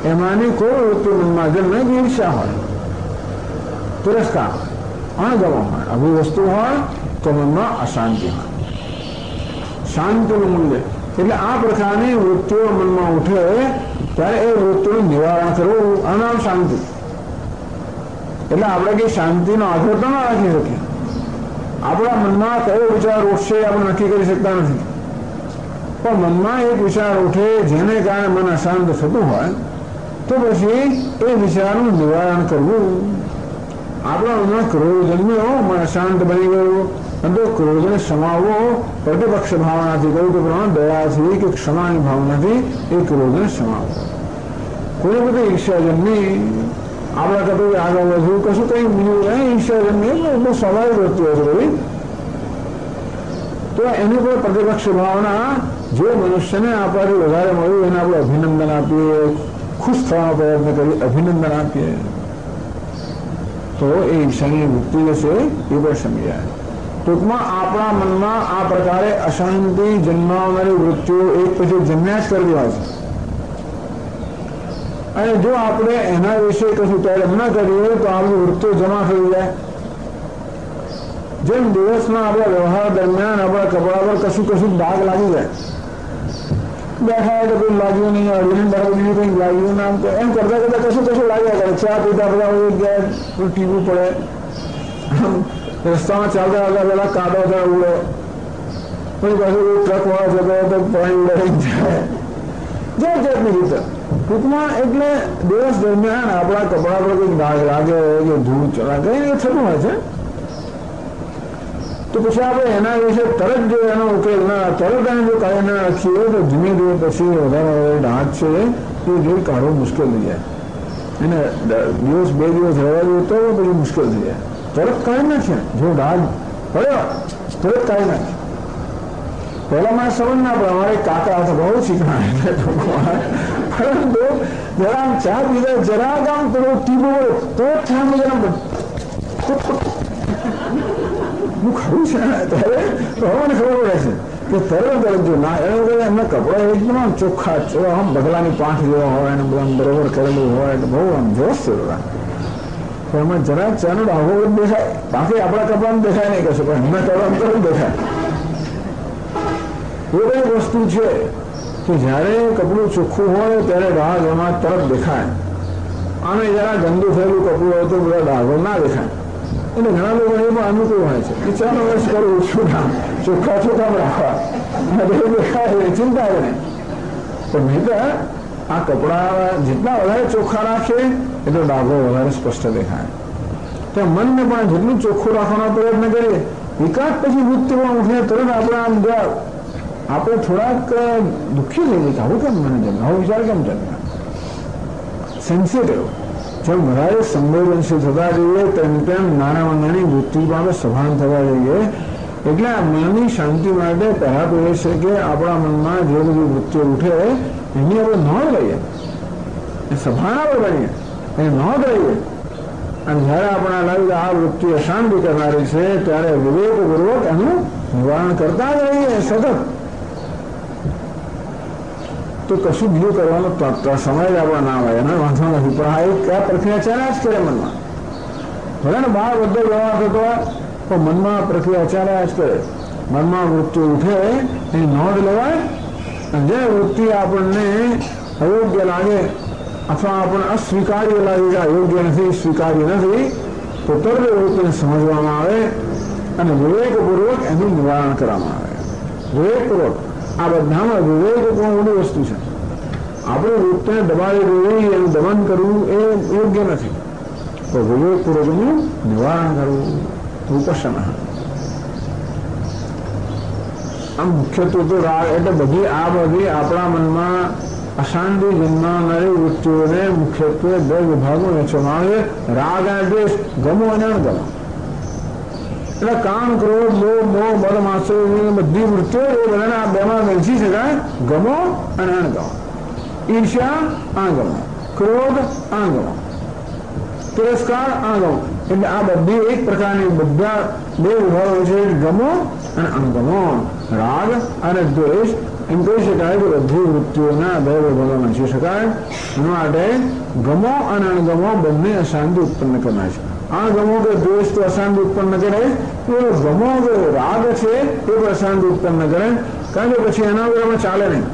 [SPEAKER 1] એમાંની કોઈ વૃત્તિ મનમાં જન્મે ઈર્ષ્યા હોય તિરસ્કાર અણગમો હોય આવી વસ્તુ હોય તો મનમાં અશાંતિ હોય શાંતિનું મૂલ્ય એટલે આ પ્રકારની વૃત્તિઓ મનમાં ઉઠે ત્યારે એ વૃત્તિનું નિવારણ કરવું આ નામ શાંતિ એટલે આપણે કઈ શાંતિનો આધાર તો ના રાખી શકીએ આપણા મનમાં કયો વિચાર ઉઠશે આપણે નક્કી કરી શકતા નથી પણ મનમાં એક વિચાર ઉઠે જેને કારણે મન અશાંત થતું હોય તો પછી એ વિચારનું નિવારણ કરવું આપણા મનમાં ક્રોધ જન્મ્યો મન શાંત બની ગયું અને તો ક્રોધને સમાવવો પ્રતિપક્ષ ભાવનાથી કહ્યું કે પ્રમાણે દયાથી કે ક્ષમાની ભાવનાથી એ ક્રોધને સમાવવો કોઈ બધી ઈર્ષ્યા જન્મી આપણા કદું આગળ વધવું કશું કંઈ બીજું નહીં ઈર્ષ્યા જન્મી બહુ સ્વાભાવિક વસ્તુ છે બધી તો એની પર પ્રતિપક્ષ ભાવના જે મનુષ્યને આપણાથી વધારે મળ્યું એને આપણે અભિનંદન આપીએ ખુશ થવાનો પ્રયત્ન કરીએ અભિનંદન આપીએ તો એ ઈર્ષાની વૃત્તિ જે છે એ પણ સમજાય ટૂંકમાં આપણા મનમાં આ પ્રકારે અશાંતિ જન્માવનારી વૃત્તિઓ એક પછી જન્મ્યા જ કરતી હોય છે અને જો આપણે એના વિશે કશું ત્યારે ન કરીએ તો આપણી વૃત્તિઓ જમા થઈ જાય જેમ દિવસમાં આપણા વ્યવહાર દરમિયાન આપણા કપડા પર કશું કશું ડાઘ લાગી જાય બેઠા તો કોઈ લાગ્યું નહીં અડીને દારૂ બીજું કંઈ લાગ્યું ના એમ કરતા કરતા કશું કશું લાગ્યા કરે ચા પીતા બધા ગયા ટીવું પડે રસ્તામાં ચાલતા ચાલતા પેલા કાંટો ત્યાં ઉડે પછી પાછું ટ્રક વાળો જતો તો પાણી ઉડાડી જાય જાત જાતની રીતે ટૂંકમાં એટલે દિવસ દરમિયાન આપણા કપડા પર કંઈક ડાઘ લાગે કે ધૂળ ચડા કંઈ એ થતું હોય છે તો પછી આપણે એના વિશે તરત જો એનો ઉકેલ ના તરત એને જો કાઢી ના રાખીએ તો ધીમે ધીમે પછી વધારે વધારે ડાઘ છે એ જોઈ કાઢવો મુશ્કેલ થઈ જાય એને દિવસ બે દિવસ રહેવા દઈએ તો પછી મુશ્કેલ થઈ જાય તરત કાઢી નાખીએ જો ડાઘ પડ્યો તરત કાઢી નાખીએ પહેલા મારે સમજ ના પડે અમારે કાકા હતા બહુ શીખણા પરંતુ જરા આમ ચા પીધા જરાક આમ પેલો ટીબો તો જ ઠામ જરા હું ખરું છે? ત્યારે તો ખબર પડે છે કે તરત તરત જો ના, એને વગર એમના કપડા એકદમ ચોખ્ખા આમ બગલાની પાંખ જેવા હોય અને બધા બરોબર કરેલું હોય, એટલે બહુ આમ જોશ છે બધા. પણ એમાં જરા ચાનો ડાઘો દેખાય. બાકી આપણા કપડામાં દેખાય નહીં કશું, પણ એમના કપડામાં તરત દેખાય. એ કઈ વસ્તુ છે કે જ્યારે કપડું ચોખ્ખું હોય, ત્યારે રાહ એમાં તરત દેખાય. અને જરા ગંદુ થયેલું કપડું હોય તો બધા ડાઘો ના દેખાય. એટલે ઘણા લોકો એ પણ અનુકૂળ હોય છે કે ચાલો વર્ષ કરવું શું કામ ચોખ્ખા ચોખ્ખા રાખવા દેખાય ચિંતા કરે પણ નહીં તો આ કપડા જેટલા વધારે ચોખ્ખા રાખે એટલો ડાઘો વધારે સ્પષ્ટ દેખાય તો મનને પણ જેટલું ચોખ્ખું રાખવાનો પ્રયત્ન કરીએ વિકાસ પછી વૃત્તિ પણ ઉઠીને તરત આપણે આમ આપણે થોડાક દુઃખી થઈ જઈએ આવું કેમ મને જન્મ આવો વિચાર કેમ જન્મ સેન્સિટિવ જેમ વધારે સંવેદનશીલ થતા જઈએ તેમ તેમ નાના નાની વૃત્તિ પણ આપણે સભાન થવા જઈએ એટલે આ મનની શાંતિ માટે પહેલા તો એ છે કે આપણા મનમાં જે બધી વૃત્તિઓ ઉઠે એની આપણે નોંધ લઈએ એ સભાન આપણે બનીએ એની નોંધ લઈએ અને જ્યારે આપણે લાગે આ વૃત્તિ અશાંતિ કરનારી છે ત્યારે વિવેકપૂર્વક એનું નિવારણ કરતા જ રહીએ સતત તો કશું બીજું કરવાનો સમય જ આપણો ના હોય એનો વાંધો નથી પણ આ એક આ પ્રક્રિયા ચાલ્યા જ કરે મનમાં ભલે ને બહાર બધો વ્યવહાર થતો હોય પણ મનમાં પ્રક્રિયા ચાલ્યા જ કરે મનમાં વૃત્તિ ઉઠે એની નોંધ લેવાય અને જે વૃત્તિ આપણને અયોગ્ય લાગે અથવા આપણને અસ્વીકાર્ય લાગે કે અયોગ્ય નથી સ્વીકાર્ય નથી તો તરત વૃત્તિને સમજવામાં આવે અને વિવેકપૂર્વક એનું નિવારણ કરવામાં આવે વિવેકપૂર્વક આ બધામાં વિવેક પણ મોટી વસ્તુ છે આપણે વૃત્તિને દબાવી દેવી એનું દમન કરવું એ યોગ્ય નથી તો વિવેકપૂર્વકનું નિવારણ કરવું ઉપસના આમ મુખ્યત્વે તો રાગ એટલે બધી આ બધી આપણા મનમાં અશાંતિ જન્માનારી વૃત્તિઓને મુખ્યત્વે બે વિભાગો વહેંચવામાં આવે રાગ અને દ્વેષ ગમો અને અણગમો એટલે કામ ક્રોધ લોભ મોહ બળ માત્સર્ય બધી વૃત્તિઓ એ બધાને આ બેમાં વહેંચી શકાય ગમો અને અણગમો ઈર્ષ્યા અણગમો ક્રોધ અણગમો તિરસ્કાર અણગમો એટલે આ બધી એક પ્રકારની બધા બે વિભાગો છે ગમો અને અણગમો રાગ અને દ્વેષ એમ કહી શકાય કે બધી વૃત્તિઓના બે વિભાગો વહેંચી શકાય એના માટે ગમો અને અણગમો બંને અશાંતિ ઉત્પન્ન કરનાર છે અણગમો કે દ્વેષ તો અશાંતિ ઉત્પન્ન કરે એ ગમો કે રાગ છે એ પણ અશાંતિ ઉત્પન્ન કરે કારણ કે પછી એના વગર ચાલે નહીં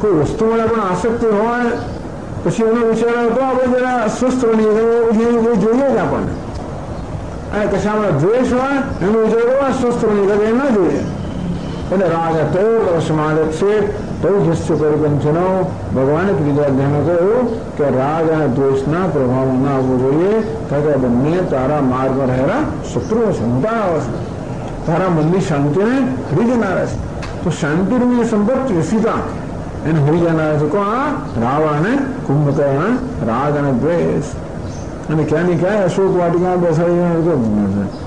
[SPEAKER 1] કોઈ વસ્તુમાં પણ આસક્તિ હોય પછી એનો વિચાર તો આપણે જરા અસ્વસ્થ બનીએ પછી જોઈએ જ આપણને અને કશામાં દ્વેષ હોય એનો વિચાર તો અસ્વસ્થ બનીએ એ ના જોઈએ એટલે રાગ તો વશમાં છે તો જસ્ય પરિપંચનો ભગવાને ત્રીજા અધ્યાયમાં કહ્યું કે રાગ અને દ્વેષના પ્રભાવ ના આવવો જોઈએ કારણ કે બંને તારા માર્ગમાં રહેલા શત્રુઓ છે મોટા છે તારા મનની શાંતિને હરી જનારા છે તો શાંતિની સંપત્તિ સીતા એને હરી જનારા છે કોણ રાવણ અને કુંભકર્ણ રાગ અને દ્વેષ અને ક્યાં ની ક્યાં અશોક વાટિકા બેસાડી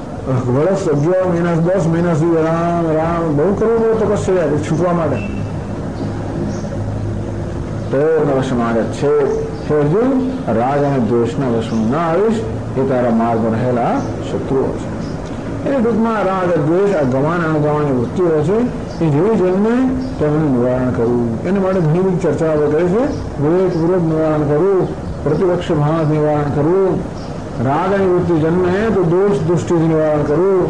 [SPEAKER 1] વર્ષ અગિયાર મહિના દસ મહિના સુધી રામ રામ બહુ કરવું પડે તપસ્યા છૂટવા માટે તો વશમાં છે હે અર્જુન રાગ અને દ્વેષના વશમાં ના આવીશ એ તારા માર્ગ રહેલા શત્રુઓ છે એ ટૂંકમાં રાગ દ્વેષ આ ગવાન અણગવાની વૃત્તિઓ છે એ જેવી જન્મે તેમનું નિવારણ કરવું એના માટે ઘણી બધી ચર્ચાઓ કરે છે વિવેકપૂર્વક નિવારણ કરવું પ્રતિપક્ષ ભાવ નિવારણ કરવું રાગની વૃત્તિ જન્મે તો દોષ દૃષ્ટિથી નિવારણ કરવું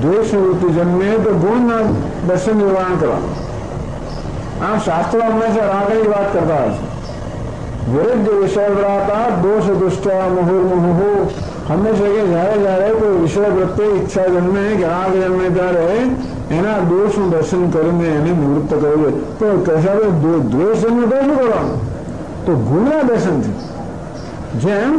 [SPEAKER 1] દ્વેષની વૃત્તિ જન્મે તો ગુણના દર્શન નિવારણ કરવાનું આમ શાસ્ત્રો હંમેશા રાગની વાત કરતા હોય છે વિરુદ્ધ વિષયવ્રાતા દોષ દુષ્ટા મુહુર્મુહુ હંમેશા કે જ્યારે જ્યારે કોઈ વિષય પ્રત્યે ઈચ્છા જન્મે કે રાગ જન્મે ત્યારે એના દોષનું દર્શન કરીને એને નિવૃત્ત કરવું તો કહેશે દ્વેષ જન્મે તો શું કરવાનું તો ગુણના દર્શનથી જેમ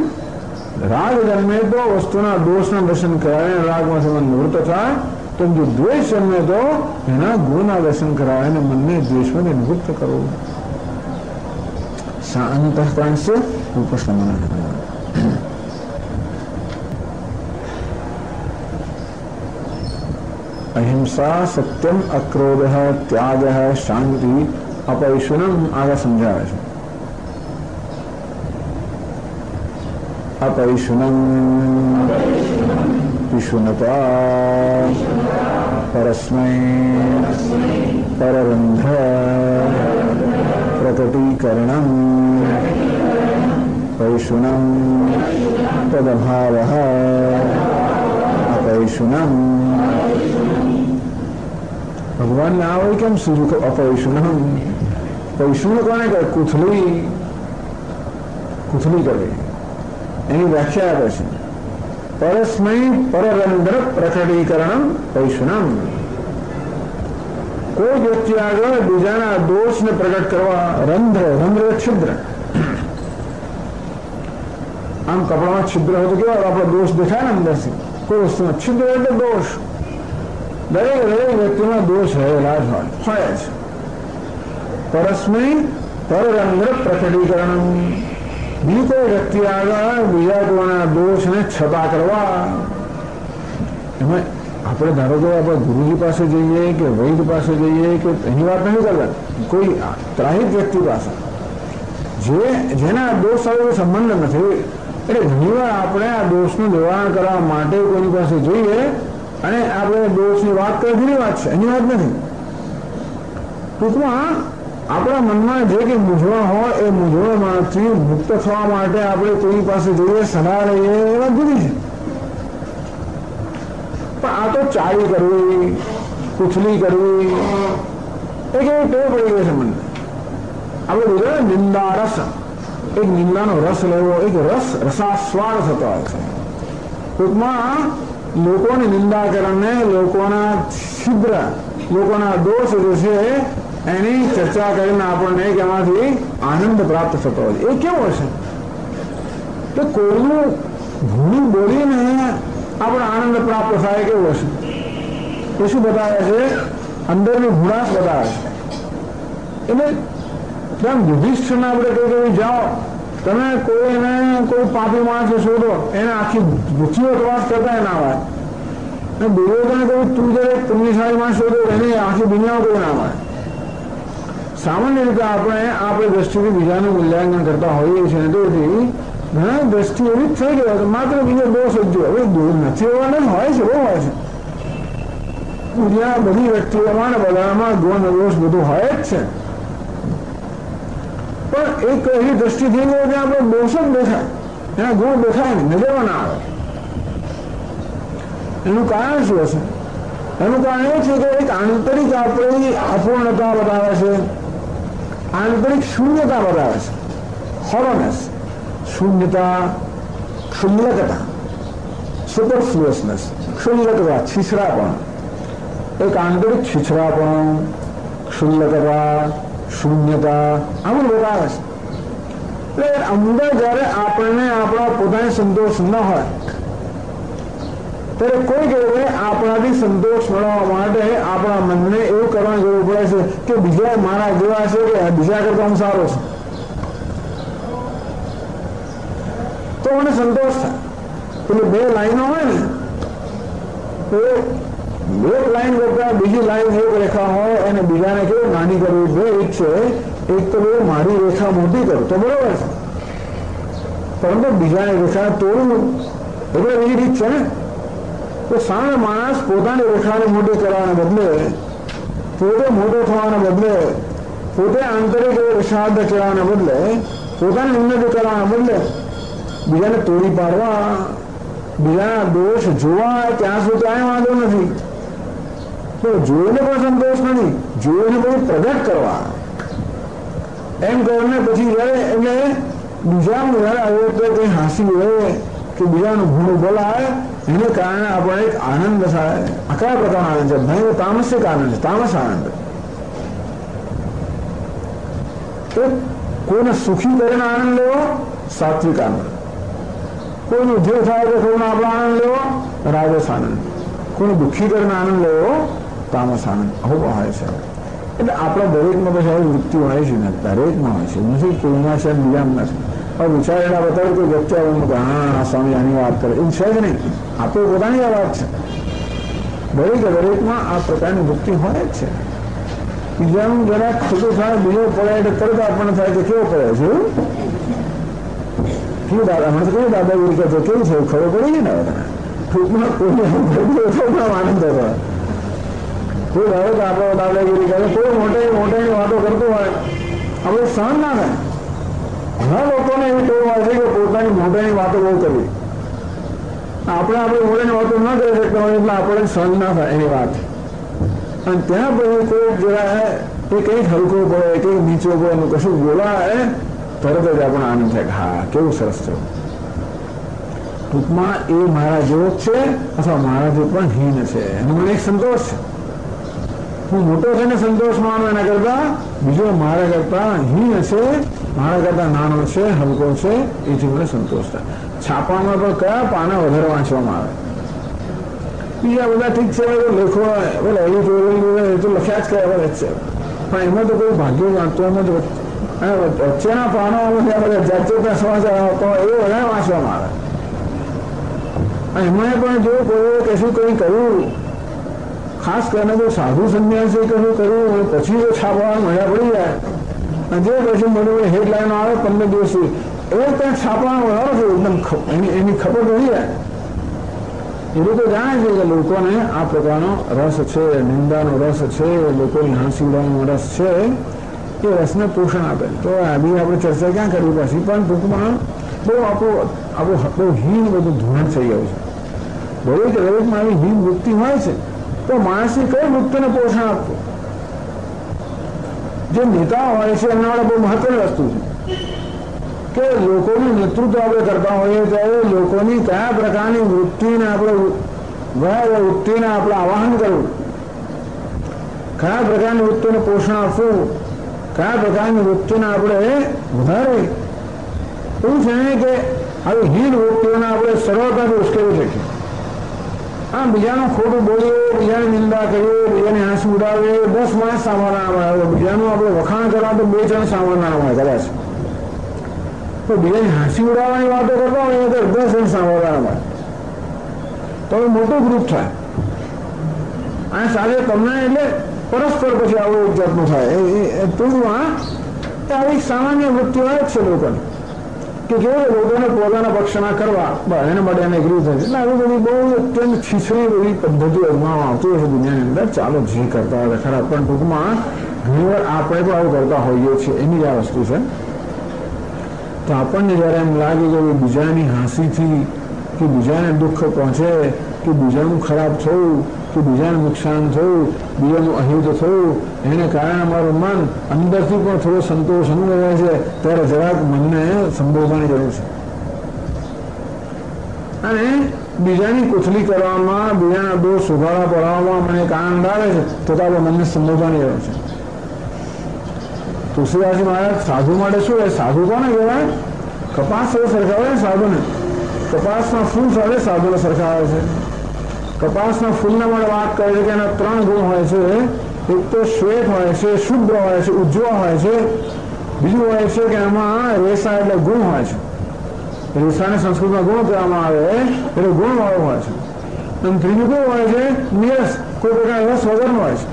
[SPEAKER 1] રાગ જન્મે તો વસ્તુના દોષના દર્શન કરાવે રાગમાંથી મન નિવૃત્ત થાય तुम जो द्वेष जन्मे दो तो है ना, गुण आवेशन कराए, ना मन में द्वेष में निवृत्त करो। शांत से उपशमन अहिंसा सत्यम अक्रोध है त्याग है शांति अपैशुनम आगे समझा है अपैशुनम। पिशुनता परस्मै पररंध्र प्रकटीकरणम् पैशुनम् तदभावः अपैशुनम् ભગવાન ના હોય કેમ શું અપૈશુનમ પૈશુન કોને કહે કુથલી કુથલી કરે એની વ્યાખ્યા આપે છે પરસ્મય પરરંધ્ર પ્રકટીકરણ પૈશુનમ કોઈ વ્યક્તિ આગળ બીજાના દોષને પ્રગટ કરવા રંધ્ર રંધ્ર છિદ્ર આમ કપડામાં છિદ્ર હોય તો કેવા આપણે દોષ દેખાય ને અંદરથી કોઈ વસ્તુમાં છિદ્ર એટલે દોષ દરેક દરેક વ્યક્તિમાં દોષ રહેલા જ હોય હોય જ પરસ્મય પરરંધ્ર પ્રકટીકરણ બીજી કોઈ વ્યક્તિ આગળ બીજા કોઈના દોષને છતા કરવા એમાં આપણે ધારો કે આપણે ગુરુજી પાસે જઈએ કે વૈદ પાસે જઈએ કે એની વાત નથી કરતા કોઈ ત્રાહિત વ્યક્તિ પાસે જે જેના દોષ સાથે સંબંધ નથી એટલે ઘણીવાર આપણે આ દોષનું નિવારણ કરવા માટે કોઈની પાસે જઈએ અને આપણે દોષની વાત કરીએ ઘણી વાત છે એની વાત નથી ટૂંકમાં આપણા મનમાં જે કંઈ મૂંઝવણ હોય એ મૂંઝવણમાંથી મુક્ત થવા માટે આપણે કોઈ પાસે જઈએ સલાહ લઈએ એ વાત જુદી છે પણ આ તો ચાળી કરવી કુથલી કરવી એક એવી ટેવ પડી ગઈ છે મને આપણે બોલ્યો નિંદા રસ એક નિંદાનો રસ લેવો એક રસ રસાસ્વાદ થતો હોય છે ટૂંકમાં લોકોની નિંદા કરીને લોકોના છિદ્ર લોકોના દોષ જે છે એની ચર્ચા કરીને આપણને એક એમાંથી આનંદ પ્રાપ્ત થતો હોય એ કેવો છે કે કોઈનું ભૂલ બોલીને આપણે આનંદ પ્રાપ્ત થાય કેવું હશે એ શું બતાવે છે અંદરની ભૂણાશ બતાવે છે એટલે જેમ યુધિષ્ઠિરને આપણે કઈ કઈ જાઓ તમે કોઈ એને કોઈ પાપી માણસ શોધો એને આખી ભૂચીઓ તપાસ કરતા ના આવે અને દુર્યોધને કહ્યું તું જયારે પુણ્યશાળી માણસ શોધો એની આખી દુનિયામાં કોઈ ના આવે સામાન્ય રીતે આપણે આપણે દ્રષ્ટિથી બીજાનું મૂલ્યાંકન કરતા હોઈએ છીએ તેથી ઘણા દ્રષ્ટિ એવી જ થઈ ગયો માત્ર બીજો દોષ જ જો હવે નથી એવા નહીં હોય છે બહુ હોય છે દુનિયા બધી વ્યક્તિઓમાં ને બધામાં ગુણ દોષ બધું હોય જ છે પણ એક એવી દ્રષ્ટિ થઈ ગઈ કે આપણે દોષ જ દેખાય એના ગુણ દેખાય નહીં નજરમાં ના આવે એનું કારણ શું હશે એનું કારણ એ છે કે એક આંતરિક આપણી અપૂર્ણતા બતાવે છે આંતરિક શૂન્યતા બતાવે છે હોલોનેસ શૂન્યતા ક્ષુલ્લકતા સુપરફ્લુઅસનેસ ક્ષુલ્લકતા છીછરાપણ એક આંતરિક છીછરાપણ ક્ષુલ્લકતા શૂન્યતા આવું બતાવે છે એટલે અંદર જયારે આપણને આપણા પોતાની સંતોષ ન હોય ત્યારે કોઈ કહેવાય આપણાથી સંતોષ મેળવવા માટે આપણા મનને એવું કરવાની જરૂર પડે છે કે બીજા મારા જેવા છે કે બીજા કરતા હું સારો છું તો મને સંતોષ થાય પેલી બે લાઈનો હોય ને તો એક લાઈન કરતા બીજી લાઈન એક રેખા હોય અને બીજાને કેવું નાની કરવી બે રીત છે એક તો બે મારી રેખા મોટી કરું તો બરોબર છે પરંતુ બીજાની રેખા તોડવું એટલે બીજી રીત છે ને તો સામે માણસ પોતાની રેખાને મોટી કરવાને બદલે પોતે મોટો થવાને બદલે પોતે આંતરિક વિષાદ કહેવાને બદલે પોતાની ઉન્નતિ કરવાને બદલે બીજાને તોડી પાડવા બીજાના દોષ જોવા ત્યાં સુધી કાંઈ વાંધો નથી તો જોઈને પણ સંતોષ નથી જોઈને બધું પ્રગટ કરવા એમ કરીને પછી જયારે એટલે બીજાનું જયારે આવ્યો તો કંઈ હાંસી હોય કે બીજાનું ભૂલું બોલાય એને કારણે આપણે એક આનંદ થાય આ કયા પ્રકારનો આનંદ છે ભય તામસિક આનંદ છે તામસ આનંદ તો કોઈને સુખી કરીને આનંદ લેવો સાત્વિક આનંદ કોઈનું જે થાય તે કોઈનો આપણો આનંદ લેવો રાજસ આનંદ કોઈને દુઃખી કરીને આનંદ લેવો તામસ આનંદ આવું હોય છે એટલે આપણા દરેકમાં પછી આવી વૃત્તિ હોય છે ને દરેકમાં હોય છે નથી કોઈના છે બીજામાં નથી હવે વિચારેલા બતાવે કોઈ વ્યક્તિ આવે કે હા સ્વામી આની વાત કરે એ છે જ નહીં આપણે પોતાની આ વાત છે દરેક દરેકમાં આ પ્રકારની વૃત્તિ હોય જ છે બીજાનું જરાક ખોટું થાય બીજો પડે એટલે તરત આપણને થાય કે કેવો પડે છે કેવું દાદા મને તો કેવું દાદાગીરી કરતો કેવું થયું ખબર પડી ગઈ ને હવે તને ટૂંકમાં કોઈ આનંદ હતો કોઈ ધારો કે આપણે દાદાગીરી કરે કોઈ મોટે મોટેની વાતો કરતું હોય આપણે સહન ના થાય ઘણા લોકોને એવી ટેવ હોય છે કે પોતાની મોઢાની વાતો બહુ કરવી. આપણે આપણે મોઢાની વાતો ન કરી શકતા હોય એટલે આપણે સહન ના થાય એની વાત. અને ત્યાં પછી કોઈ જરા એ કંઈક હલકો પડે કંઈક નીચો પડે, એનું કશું બોલાય તરત જ આપણને આનંદ થાય હા, કેવું સરસ છે ટૂંકમાં એ મારા જેવો જ છે અથવા મારા જેવો પણ હીન છે. એનો મને એક સંતોષ છે. હું મોટો થઈને સંતોષ માનું એના કરતા બીજો મારા કરતા હીન છે મારા કરતા નાનો છે હલકો છે એથી મને સંતોષ થાય છાપામાં પણ કયા પાના વધારે વાંચવામાં આવે બીજા બધા ઠીક છે લેખો પેલા એડિટોરિયલ એ તો લખ્યા જ કર્યા જ છે પણ એમાં તો કોઈ ભાગ્ય વાંચતો એમાં તો વચ્ચેના પાનાઓમાંથી આ બધા જાત જાતના સમાચાર આવતો એ વધારે વાંચવામાં આવે અને એમાં પણ જો કોઈ કશું કંઈ કર્યું ખાસ કરીને જો સાધુ સંન્યાસે કશું કર્યું પછી જો છાપવાનું મજા પડી જાય અને જે પછી મોટી હેડલાઈનો આવે પંદર દિવસથી એ કંઈક છાપવાનો વધારો છે એકદમ એની એની ખબર પડી જાય એ લોકો જાણે છે કે લોકોને આ પ્રકારનો રસ છે નિંદાનો રસ છે લોકોની હાંસી ઉડાવવાનો રસ છે એ રસને પોષણ આપે તો આ બી આપણે ચર્ચા ક્યાં કરવી પડશે પણ ટૂંકમાં બહુ આપણું આપણું બહુ હીન બધું ધોરણ થઈ ગયું છે દરેક દરેકમાં આવી હીન વૃત્તિ હોય છે તો માણસની કઈ વૃત્તિને પોષણ આપવું જે નેતા હોય છે એમના માટે બહુ મહત્વની વસ્તુ છે કે લોકોનું નેતૃત્વ આપણે કરતા હોઈએ ત્યારે લોકોની કયા પ્રકારની વૃત્તિને આપણે કયા વૃત્તિને આપણે આવાહન કરવું કયા પ્રકારની વૃત્તિને પોષણ આપવું કયા પ્રકારની વૃત્તિને આપણે વધારે એવું છે કે આવી હીન વૃત્તિઓને આપણે સરળતાથી ઉશ્કેરી શકીએ આમ બીજાનું ખોટું બોલીએ બીજાની નિંદા કરીએ બીજાને હાંસ ઉડાવીએ દસ માણસ સાંભળવાના મળે બીજાનું આપણે વખાણ કરવા તો બે જણ સાંભળવાના મળે કદાચ તો બીજાની હાંસી ઉડાવવાની વાતો કરતા હોય તો દસ જણ સાંભળવાના મળે તો મોટું ગ્રુપ થાય આ સાથે તમને એટલે પરસ્પર પછી આવું એક જાતનું થાય એ પૂરું આ આવી સામાન્ય વૃત્તિ હોય જ છે લોકોને કે કેવું લોકોને પોતાના પક્ષના કરવા એના માટે એને એગ્રી થાય એટલે આવી બધી બહુ અત્યંત ખીચડી બધી પદ્ધતિ અજમાવવા આવતી હોય દુનિયાની અંદર. ચાલો, જે કરતા હોય ખરા, પણ ટૂંકમાં ઘણીવાર આપણે પણ આવું કરતા હોઈએ છીએ. એની જ આ વસ્તુ છે. તો આપણને જ્યારે એમ લાગે કે બીજાની હાંસીથી, કે બીજાને દુઃખ પહોંચે, કે બીજાનું ખરાબ થયું કે બીજાને નુકસાન થયું, બીજાનું અહિત થયું, એને કારણે અમારું મન અંદરથી પણ થોડો સંતોષ અનુભવે છે. ત્યારે જરાક મનને સંબોધવાની જરૂર છે. અને બીજાની કુથલી કરવામાં, બીજાના દોષ સુધારા પડાવવામાં મને આનંદ આવે છે, તો તારે મનને સંબોધવાની જરૂર છે. તુલસીદાસજી મહારાજ, સાધુ માટે શું હોય સાધુ કોને કહેવાય? કપાસ સરખાવે સાધુને? કપાસમાં ફૂલ સાથે સાધુને સરખાવે છે. કપાસના ફૂલના માટે વાત કરે છે કે એના ત્રણ ગુણ હોય છે એક તો શ્વેત હોય છે શુભ્ર હોય છે ઉજ્જવળ હોય છે બીજું હોય છે કે એમાં રેસા એટલે ગુણ હોય છે રેસાને સંસ્કૃતમાં ગુણ કહેવામાં આવે એટલે ગુણ વાળો હોય છે અને ત્રીજું કેવું હોય છે નિરસ કોઈ પ્રકાર રસ વગરનો હોય છે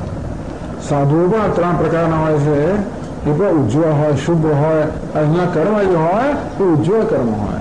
[SPEAKER 1] સાધુઓ પણ ત્રણ પ્રકારના હોય છે એ પણ ઉજ્જવળ હોય શુભ હોય એમના કર્મ જે હોય એ ઉજ્જવળ કર્મ હોય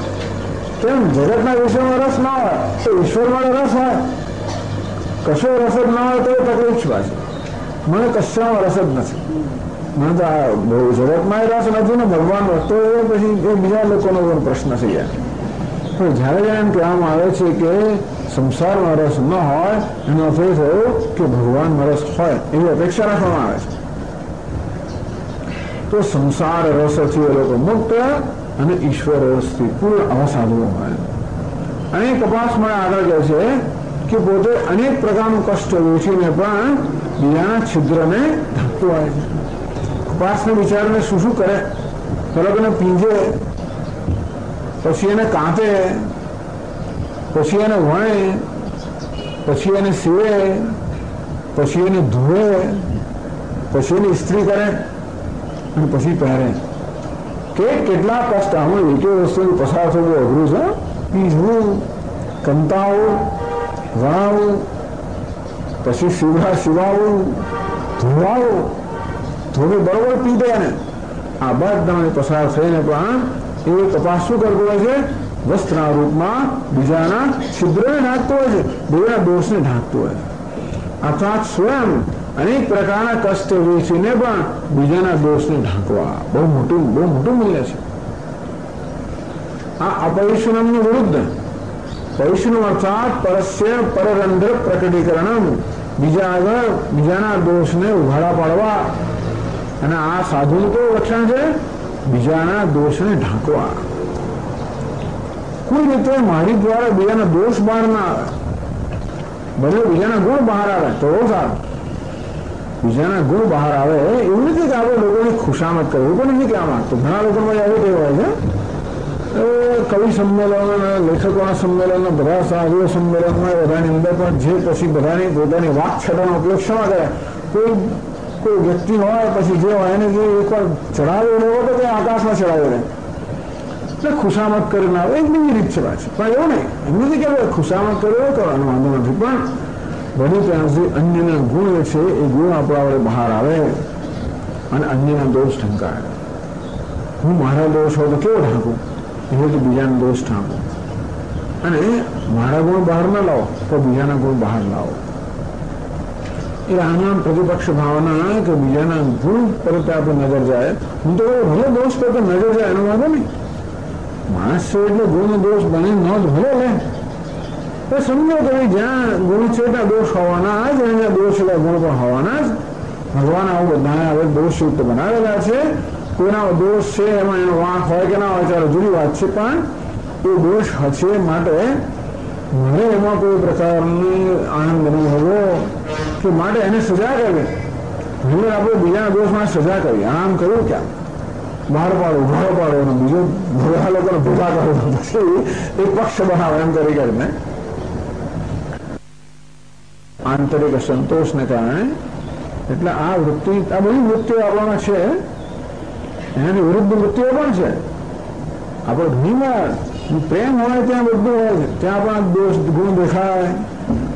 [SPEAKER 1] કેમ જગતના વિષયમાં રસ ના હોય તો ઈશ્વર માટે રસ હોય કશો રસ જ ના હોય તો એ તકલીફ છે પાછી મને કશામાં રસ જ નથી મને તો આ જગતમાં રસ નથી ને ભગવાન તો એ પછી એ બીજા લોકોનો પણ પ્રશ્ન છે યાર પણ જ્યારે જ્યારે એમ કહેવામાં આવે છે કે સંસારમાં રસ ન હોય એનો અર્થ એ થયો કે ભગવાનમાં રસ હોય એવી અપેક્ષા રાખવામાં આવે છે તો સંસાર રસથી એ લોકો મુક્ત અને ઈશ્વર રસથી પૂર્ણ આવા સાધુઓ હોય અને કપાસમાં આગળ કહે છે કે પોતે અનેક પ્રકારનું કષ્ટ વેચીને પણ બીજાના છિદ્રને ઢાંકતું હોય છે કપાસના વિચારને શું શું કરે પેલો પીંજે પછી એને કાંતે પછી એને વણે પછી એને સીવે પછી એને ધોવે પછી એની ઇસ્ત્રી કરે અને પછી પહેરે કે કેટલા કષ્ટ? આમાં એકે વસ્તુનું પસાર થવું અઘરું છે પીઝવું કંતાવું વણાવું, પછી શિવરા શિવાવું ધોવાવું. ધોવી બરોબર પી દે ને આ બધાને પસાર થઈને પણ એ તપાસ શું કરતો હોય છે? વસ્ત્રના રૂપમાં બીજાના છિદ્રને ઢાંકતો હોય છે. બીજાના દોષને ઢાંકતો હોય છે. અર્થાત સ્વયં અનેક પ્રકારના કષ્ટ વેચીને પણ બીજાના દોષને ઢાંકવા. બહુ મોટું બહુ મોટું મૂલ્ય છે. આ અપૈશુનમની વિરુદ્ધ. પૈશુનું અર્થાત પરસ્ય પરરંધ્ર પ્રકટીકરણ બીજા આગળ બીજાના દોષને ઉઘાડા પાડવા. અને આ સાધુનું કેવું લક્ષણ છે, બીજાના દોષને ઢાંકવા. કોઈ રીતે મારી દ્વારા બીજાના દોષ બહાર ના આવે. ભલે બીજાના ગુણ બહાર આવે, તો સારું. બીજાના ગુણ બહાર આવે એવું નથી કે આપણે લોકોની ખુશામત કરે એવું પણ નથી કહેવા માંગતો ઘણા લોકોમાં એવું કહેવાય છે કવિ સંમેલન લેખકોના સંમેલન બધા સાધુઓ સંમેલનમાં બધાની અંદર પણ જે પછી બધાની પોતાની વાત છટાનો ઉપયોગ શા કરે કોઈ કોઈ વ્યક્તિ હોય પછી જે હોય એને જે એકવાર ચડાવ્યો લેવો તો તે આકાશમાં ચડાવ્યો રહે એટલે ખુશામત કરીને આવે એક બીજી રીત છે પાછી પણ એવું નહીં એમ નથી કે ખુશામત કર્યો કરવાનો વાંધો નથી પણ બને ત્યાં સુધી અન્યના ગુણ છે એ ગુણ આપણા વડે બહાર આવે અને અન્યના દોષ ઢંકાય હું મારા દોષ હોય તો કેવો ઢાંકું એ તો બીજાના દોષ ઢાંકું અને મારા ગુણ બહાર ન લાવો તો બીજાના ગુણ બહાર લાવો એટલે આના પ્રતિપક્ષ ભાવના કે બીજાના ગુણ પર આપણે નજર જાય હું તો ભલે દોષ પર નજર જાય એનો વાંધો નહીં માણસ છે એટલે ગુણ દોષ બને ન જ ભલે લે તો સમજો કે જ્યાં ગુણ છે ત્યાં દોષ હોવાના જ અને જ્યાં દોષ એટલે ગુણ પણ હોવાના જ ભગવાન આવું બધાને હવે દોષયુક્ત બનાવેલા છે કોઈના દોષ છે એમાં એનો વાંક હોય કે ના હોય ત્યારે જુદી વાત છે પણ એ દોષ હશે માટે મને એમાં કોઈ પ્રકારની આનંદ નહીં હોવો કે માટે એને સજા કરવી ભલે આપણે બીજાના દોષમાં સજા કરી આમ કર્યું ક્યાં બહાર પાડો ઉઘાડો પાડો અને બીજો બધા લોકોને ભેગા કરો પછી એક પક્ષ બનાવો એમ કરી કરીને આંતરિક સંતોષને કારણે એટલે આ વૃત્તિ આ બધી વૃત્તિઓ આપણામાં છે એનાથી વિરુદ્ધ વૃત્તિઓ પણ છે આપણે ઘણીવાર પ્રેમ હોય ત્યાં બધું હોય છે ત્યાં પણ દોષ ગુણ દેખાય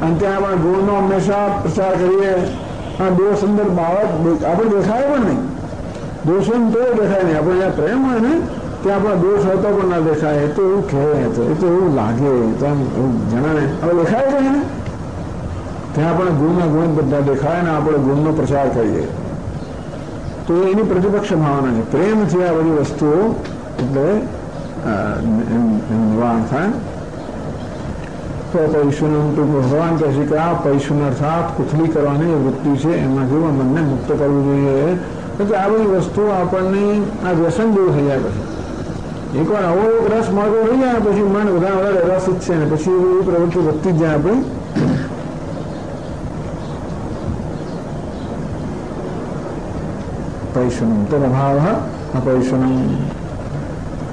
[SPEAKER 1] અને ત્યાં પણ ગુણનો હંમેશા પ્રચાર કરીએ આ દોષ અંદર બાબત આપણે દેખાય પણ નહીં દોષ હોય તો દેખાય નહીં આપણે જ્યાં પ્રેમ હોય ને ત્યાં પણ દોષ હોતો પણ ના દેખાય એ તો એવું કહે તો એ તો એવું લાગે તો એમ એવું જણાવે હવે દેખાય છે ને ત્યાં પણ ગુણના ગુણ બધા દેખાય ને આપણે ગુણનો પ્રચાર કરીએ તો એની પ્રતિપક્ષ ભાવના છે પ્રેમથી આ બધી વસ્તુઓ એટલે નિવારણ થાય તો પૈસુનું તો ભગવાન કહે છે કે આ પૈસુનો અર્થાત કુથલી કરવાની જે વૃત્તિ છે એમાંથી મનને મુક્ત કરવું જોઈએ કે આ બધી વસ્તુ આપણને આ વ્યસન જેવું થઈ જાય પછી એકવાર આવો એક રસ મળતો થઈ જાય પછી મન વધારે વધારે રસ જ છે ને પછી એ પ્રવૃત્તિ વધતી જ જાય આપણી પૈસુનમ તદભાવ અપૈસુનમ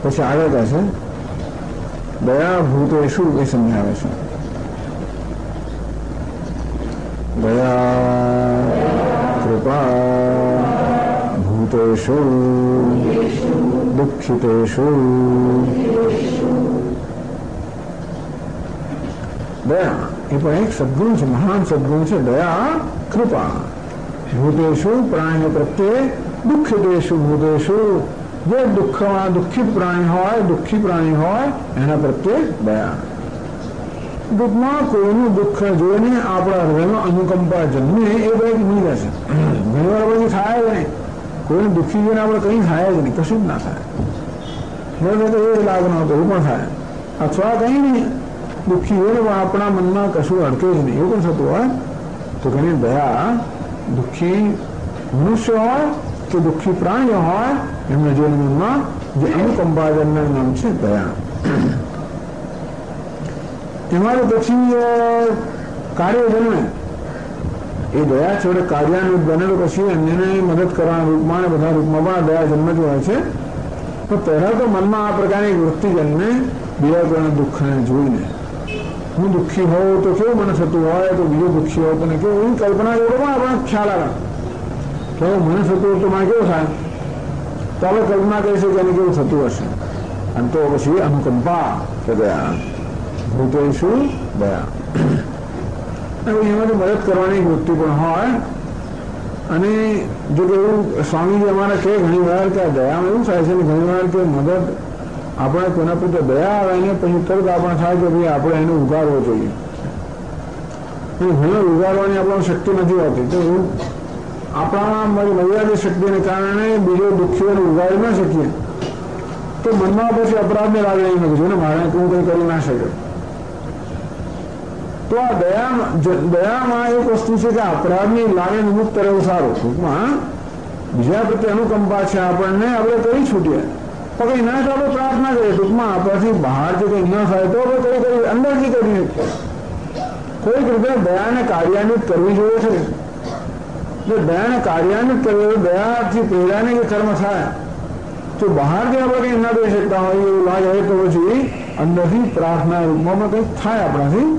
[SPEAKER 1] પછી આગળ કહે છે દયા ભૂતેશુ એ સમજાવે છે દયા કૃપા ભૂતેશુ દુઃખિતેશુ દયા એ પણ એક સદગુણ છે મહાન સદગુણ છે દયા કૃપા ભૂતેશુ પ્રાણીઓ પ્રત્યે દુઃખિતેશુ ભૂતેશુ જે દુઃખમાં દુઃખિત પ્રાણી હોય દુઃખી પ્રાણી હોય એના પ્રત્યે દયા દુઃખમાં કોઈનું દુઃખ જોઈને આપણા હૃદયમાં અનુકંપા જન્મે એ બે મળી જશે ઘણી વાર બધું થાય જ નહીં કોઈને દુઃખી જોઈને આપણે કંઈ થાય જ નહીં કશું જ ના થાય મને તો એ લાગ ન હતો એવું પણ થાય અથવા કંઈ નહીં દુઃખી હોય પણ આપણા મનમાં કશું અડકે જ નહીં એવું પણ થતું હોય તો ઘણી દયા દુઃખી મનુષ્ય હોય કે દુઃખી પ્રાણીઓ હોય એમના જીવનમાં જે અનુકંપાજનના નામ છે દયા એમાં પછી કાર્ય જન્મે એ દયા છોડે કાર્યાન્વિત બને તો પછી અન્યને મદદ કરવાના રૂપમાં અને બધા રૂપમાં પણ દયા જન્મતી હોય છે તો પહેલા તો મનમાં આ પ્રકારની વૃત્તિ જન્મે બીજા કોઈના દુઃખને જોઈને હું દુઃખી હોઉં તો કેવું મને થતું હોય તો બીજો દુઃખી હોય તો ને કેવું એવી કલ્પના જોડે પણ આપણને ખ્યાલ આવે તો મને થતું હતું તો કેવું થાય? તો હવે કલ્પના કરી શકીએ એને કેવું થતું હશે. અને તો પછી અનુકંપા કે દયા. ભૂતેશું દયા. એમાંથી મદદ કરવાની વૃત્તિ પણ હોય. અને જો કે એવું સ્વામીજી અમારા કહે ઘણી વાર કે આ દયામાં એવું થાય છે ને ઘણી વાર કે મદદ આપણે કોના પ્રત્યે દયા આવે ને પછી તરત આપણે થાય કે ભાઈ આપણે એને ઉગારવો જોઈએ. ઘણી ઉગારવાની આપણને શક્તિ નથી હોતી. તો એવું આપણા મર્યાદિત શક્તિને કારણે બીજો દુઃખીઓને ઉગાડી ના શકીએ તો મનમાં પછી અપરાધને લાગે નથી જો ને મારે હું કંઈ કરી ના શકે તો આ દયામાં દયામાં એક વસ્તુ છે કે અપરાધની લાગણી મુક્ત રહેવું સારું ટૂંકમાં બીજા પ્રત્યે અનુકંપા છે આપણને આપણે કરી છૂટીએ તો કંઈ ના તો આપણે પ્રાર્થના કરીએ ટૂંકમાં આપણાથી બહારથી કંઈ ન થાય તો આપણે કઈ કરી અંદરથી કરી કોઈક રીતે દયાને કાર્યાન્વિત કરવી જોઈએ છે જો દયાને કાર્યાન્વિત કરવી દયાથી પ્રેરાને કે કર્મ થાય તો બહારથી આપણે કંઈ ના કરી શકતા હોય એવું લાગે તો પછી અંદરથી પ્રાર્થના રૂપમાં કંઈક થાય આપણાથી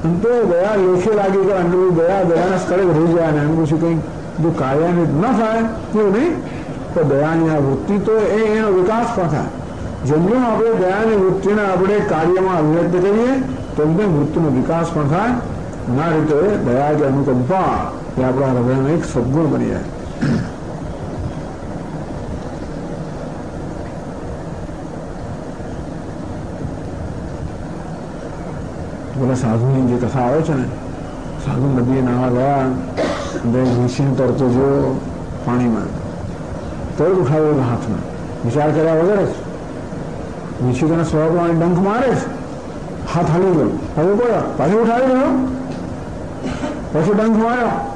[SPEAKER 1] અને તો દયા લેખે લાગી કે અંદર દયા દયાના સ્થળે રહી જાય અને એમ પછી કંઈક જો કાર્યાન્વિત ન થાય એવું નહીં તો દયાની આ વૃત્તિ તો એ એનો વિકાસ પણ થાય જેમ જેમ આપણે દયાની વૃત્તિને આપણે કાર્યમાં અભિવ્યક્ત કરીએ તેમ તેમ વૃત્તિનો વિકાસ પણ થાય ના રીતે દયા કે અનુકંપા એ આપણા હૃદયનો એક સદગુણ બની જાય બોલે સાધુની જે કથા આવે છે ને સાધુ નદીએ નાવા ગયા બે ઋષિને તરતો જો પાણીમાં તરત ઉઠાવ્યો હાથમાં વિચાર કર્યા વગર જ ઋષિ તને સ્વભાવ ડંખ મારે જ હાથ હાલી ગયો હવે પડ્યો પાછી ઉઠાવી ગયો પછી ડંખ માર્યો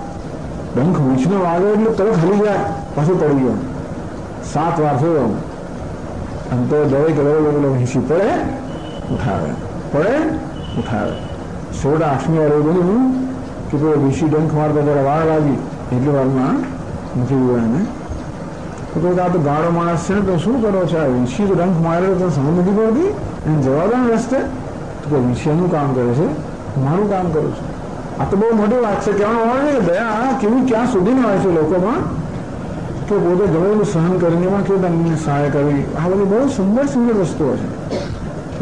[SPEAKER 1] ડંખ વીછનો વાગે એટલે તરત હલી જાય પાછું પડી ગયો સાત વાર થયો અને તો દરેક દરેક હિસી પડે ઉઠાવે પડે ઉઠાવે સોળ આઠમી વાર એવું બન્યું કે પેલો ઋષિ ડંખ મારતા જરા વાર લાગી એટલી વારમાં નથી ગયો એને તો કહે આ તો ગાળો માણસ છે ને તો શું કરો છો આ ઋષિ તો ડંખ મારે તો સમજ નથી પડતી એને જવા દો ને રસ્તે તો કે ઋષિ એનું કામ કરે છે મારું કામ કરું છું આ તો બહુ મોટી વાત છે કહેવાનું હોય ને દયા કેવી ક્યાં સુધીની હોય છે લોકોમાં કે પોતે ગમેલું સહન કરીને એમાં કેવી તમને સહાય કરવી આ બધી બહુ સુંદર સુંદર વસ્તુઓ છે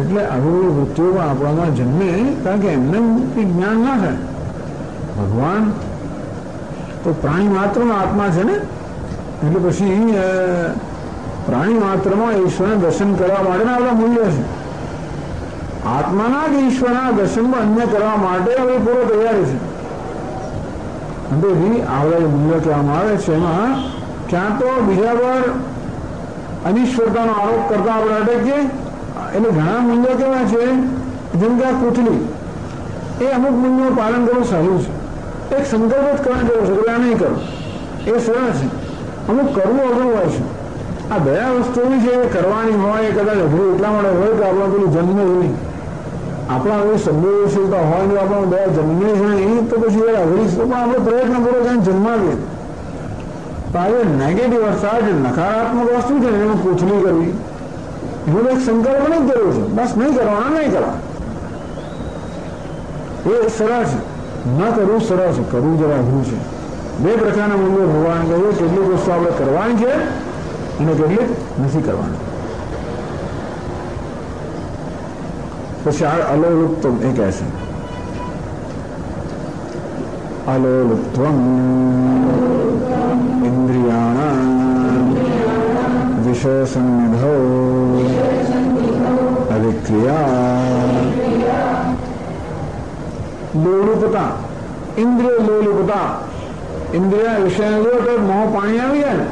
[SPEAKER 1] એટલે આવી વૃત્તિઓમાં આપણામાં જન્મે કારણ કે એમને જ્ઞાન ના થાય ભગવાન તો પ્રાણી માત્રનો આત્મા છે ને એટલે પછી પ્રાણી માત્રમાં ઈશ્વરને દર્શન કરવા માટેના આપણા મૂલ્ય છે આત્માના જ ઈશ્વરના દર્શનમાં અન્ય કરવા માટે હવે પૂરો તૈયારી છે. અંતેથી આવડે મૂલ્ય કહેવામાં આવે છે. એમાં ક્યાં તો બીજા પર અનિશ્વરતાનો આરોપ કરતા આપણે અટકીએ એટલે ઘણા મૂલ્યો કેવા છે? જેમ કે કૂથલી એ અમુક મૂલ્યોનું પાલન કરવું સહેલું છે. એક સંકલ્પ જ કરવા જેવો છે આ નહીં કરો. એ સરળ છે. અમુક કરવું અઘરું હોય છે. આ દયા વસ્તુ છે એ કરવાની હોય કદાચ અઘરું એટલા માટે હોય કે આપણે પેલું જન્મ નહીં. આપણા એવી સંવેદનશીલતા હોય ને આપણને દયા જન્મે છે એ તો પછી એ અઘરી છે પણ આપણે પ્રયત્ન પૂરો કરીને જન્માવીએ તો આજે નેગેટિવ અર્થાત નકારાત્મક વસ્તુ છે ને એનું પૂછલી કરવી એનો એક સંકલ્પ નહીં કર્યો છે બસ નહીં કરવાના નહીં કરવા એ સરળ છે ન કરવું સરળ છે કરવું જરા અઘરું છે બે પ્રકારના મૂલ્યો ભગવાન કહ્યું કેટલીક વસ્તુ આપણે કરવાની છે અને કેટલીક નથી કરવાની પછી આ અલોલુપ્તમ એ કહે છે અલોલુપ્ત્વમ ઇન્દ્રિયાણ વિષય સન્નિધો અવિક્રિયા લોલુપતા ઇન્દ્રિય લોલુપતા ઇન્દ્રિય વિષય લો તો મોં પાણી આવી જાય ને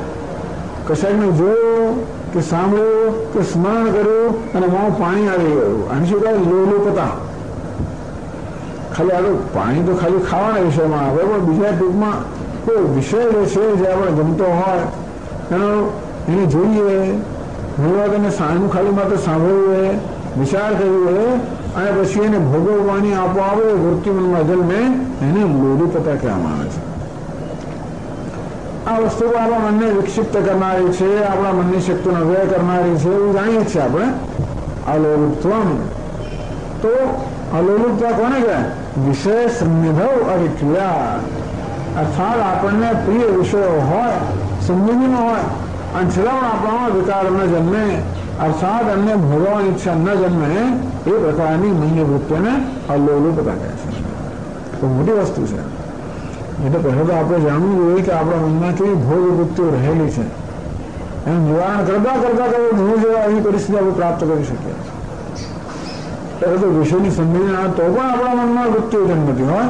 [SPEAKER 1] કશાકને જોયું કે સાંભળ્યું કે સ્નાન કર્યું અને મોં પાણી આવી ગયું અને શું કહે લોલુપતા ખાલી આગળ પાણી તો ખાલી ખાવાના વિષયમાં. આવે પણ બીજા ટૂંકમાં કોઈ વિષય જે જે આપણે ગમતો હોય, એનો, એને જોઈએ. ઘણીવાર એને સાંજનું ખાલી માત્ર સાંભળવું વિચાર કરવો અને પછી એને ભોગવવાની આપો આવે વૃત્તિમનમાં જન્મે એને લોલુપતા કહેવામાં આવે છે. આ વસ્તુ આપણા મનને વિક્ષિપ્ત કરનારી છે આપણા મનની શક્તિનો વ્યય કરનારી છે એવું જાણીએ છીએ આપણે અલોલુપ્ત્વમ તો અલોલુપતા કોને કહે વિષય સંનિધવ અવિક્રિયા અર્થાત આપણને પ્રિય વિષયો હોય સંબંધીમાં હોય અને છતાં પણ આપણામાં વિકાર ન જન્મે અર્થાત અમને ભોગવવાની ઈચ્છા ન જન્મે એ પ્રકારની મન્ય વૃત્તિને અલોલુપતા કહે છે તો મોટી વસ્તુ છે એટલે પહેલાં તો આપણે જાણવું જોઈએ કે આપણા મનમાં કેવી ભોગ વૃત્તિઓ રહેલી છે. એનું નિવારણ કરતા કરતા કઈ હું જેવા એવી પરિસ્થિતિ આપણે પ્રાપ્ત કરી શકીએ ત્યારે તો વિષયની સંધિ તો પણ આપણા મનમાં વૃત્તિઓ જન્મતી હોય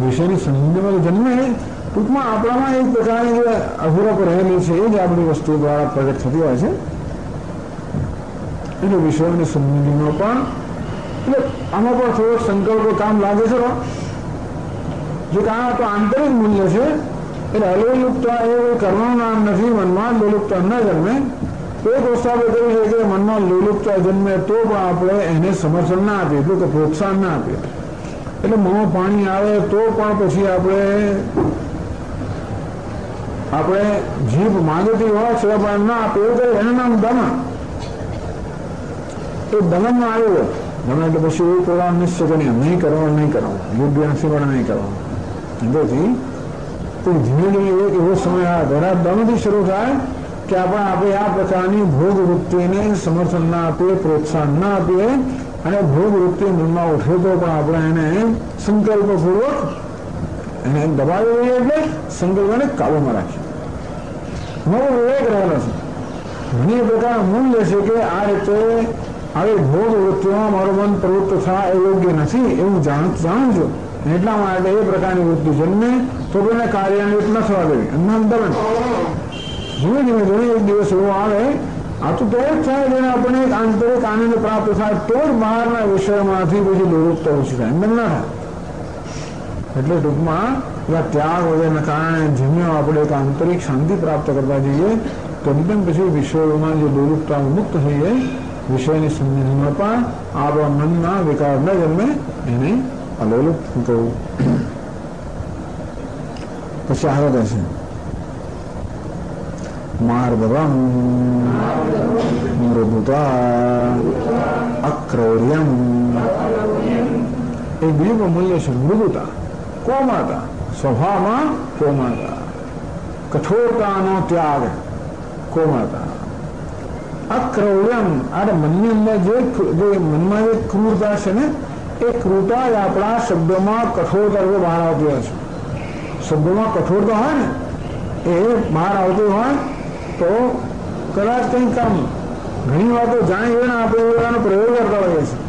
[SPEAKER 1] વિષયની સંધિમાં જન્મે ટૂંકમાં આપણામાં એક પ્રકારની જે અઘુરપ રહેલી છે, એ જ આપણી વસ્તુ દ્વારા પ્રગટ થતી હોય છે. એટલે વિષયોની સંધિમાં પણ, એટલે આમાં પણ થોડો સંકલ્પ કામ લાગે છે જો કે આ તો આંતરિક મૂલ્ય છે એટલે અલોલુપ્તા એ કરવાનું નામ નથી મનમાં લોલુપ્તા ન જન્મે તો એક વસ્તુ આપણે કહ્યું છે કે મનમાં લોલુપ્તા જન્મે તો પણ આપણે એને સમર્થન ના આપીએ એટલું કે પ્રોત્સાહન ના આપીએ એટલે મોં પાણી આવે તો પણ પછી આપણે આપણે જીભ માંગતી હોય છતાં પણ ના આપે એવું કહે એનું નામ દમન એ દમનમાં આવ્યો દમન એટલે પછી એવું પોતાનું નિશ્ચય કરીને નહીં કરવાનું નહીં કરવાનું યોગ્ય નથી પણ નહીં કરવાનું અંદરથી તો ધીમે ધીમે એક એવો સમય આવે ઘણા દમથી શરૂ થાય કે આપણે આપણે આ પ્રકારની ભોગ વૃત્તિને સમર્થન ના આપીએ પ્રોત્સાહન ના આપીએ અને ભોગ વૃત્તિ મનમાં ઉઠે તો પણ આપણે એને સંકલ્પપૂર્વક એને દબાવી દઈએ એટલે સંકલ્પને કાબુમાં રાખીએ નવો વિવેક રહેલો છે ઘણી પ્રકારનું મૂલ્ય છે કે આ રીતે આવી ભોગ વૃત્તિમાં મારું મન પ્રવૃત્ત થવા એ યોગ્ય નથી એવું જાણ જાણું છું એટલા માટે એ પ્રકારની વૃત્તિ જન્મે તો તેને કાર્યાન્વિત ન થવા દેવી એમના દમન ધીમે ધીમે ધીમે એક દિવસ એવો આવે આ તો તો જ થાય જેને આપણને એક આંતરિક આનંદ પ્રાપ્ત થાય તો જ બહારના વિષયમાંથી પછી દુરુપતા ઓછી થાય એમ ના થાય એટલે ટૂંકમાં એવા ત્યાગ વગેરેના કારણે જેમને આપણે એક આંતરિક શાંતિ પ્રાપ્ત કરતા જઈએ તો એકદમ પછી વિષયોમાં જે દુરુપતા મુક્ત થઈએ વિષયની સમજણમાં પણ આપણા મનના વિકાર ન જન્મે એને અલોલુપ કહ્યું પછી આગળ છે માર્ગવમ મૃદુતા અક્રૌર્યમ એ બીજું મૂલ્ય છે મૃદુતા કોમળતા સ્વભાવમાં કોમળતા કઠોરતાનો ત્યાગ કોમળતા અક્રૌર્યમ અરે મનની અંદર જે જે મનમાં જે ક્રૂરતા છે ને એ ક્રૂરતા જ આપણા શબ્દોમાં કઠોરતા રૂપે બહાર આવતી હોય છે શબ્દોમાં કઠોરતા હોય ને એ બહાર આવતી હોય તો કદાચ કંઈક કામ ઘણી વાતો જાણી જોઈને આપણે એ બધાનો પ્રયોગ કરતા હોઈએ છીએ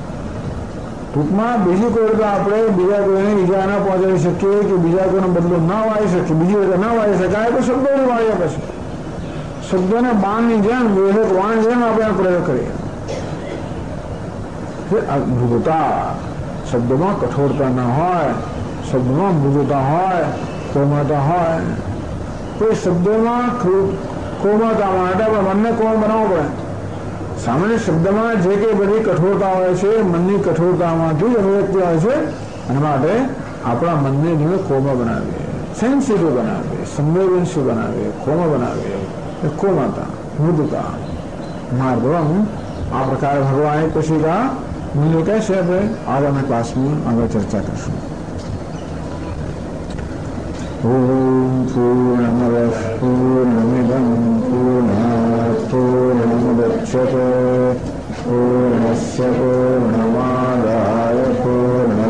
[SPEAKER 1] ટૂંકમાં બીજી કોઈ રીતે આપણે બીજા કોઈને ઈજા ના પહોંચાડી શકીએ કે બીજા કોઈનો બદલો ના વાળી શકીએ બીજી રીતે ના વાળી શકાય તો શબ્દોની વાળી આપે છે શબ્દોને બાણની જેમ વિવેક વાણ જેમ આપણે પ્રયોગ કરીએ મૃદુતા શબ્દોમાં કઠોરતા ના હોય શબ્દમાં મૃદુતા હોય કોમળતા હોય કોઈ શબ્દોમાં કોમળતા માટે આપણે મનને કોમ બનાવવું પડે સામાન્ય શબ્દમાં જે કંઈ બધી કઠોરતા હોય છે મનની કઠોરતામાંથી જ અભિવ્યક્તિ હોય છે એના માટે આપણા મનને જોડે કોમળ બનાવીએ સેન્સિટિવ બનાવીએ સંવેદનશીલ બનાવીએ કોમળ બનાવીએ એ કોમળતા મૃદુતા માર્ગવમ આ પ્રકારે ભગવાને પછી मुद्दों से अब आगामी क्लास में आगे चर्चा कर ओम पूर्णमद पूर्णमिदं पूर्णात् पूर्णमुदच्यते पूर्णस्य पूर्णमादाय पूर्णमेवावशिष्यते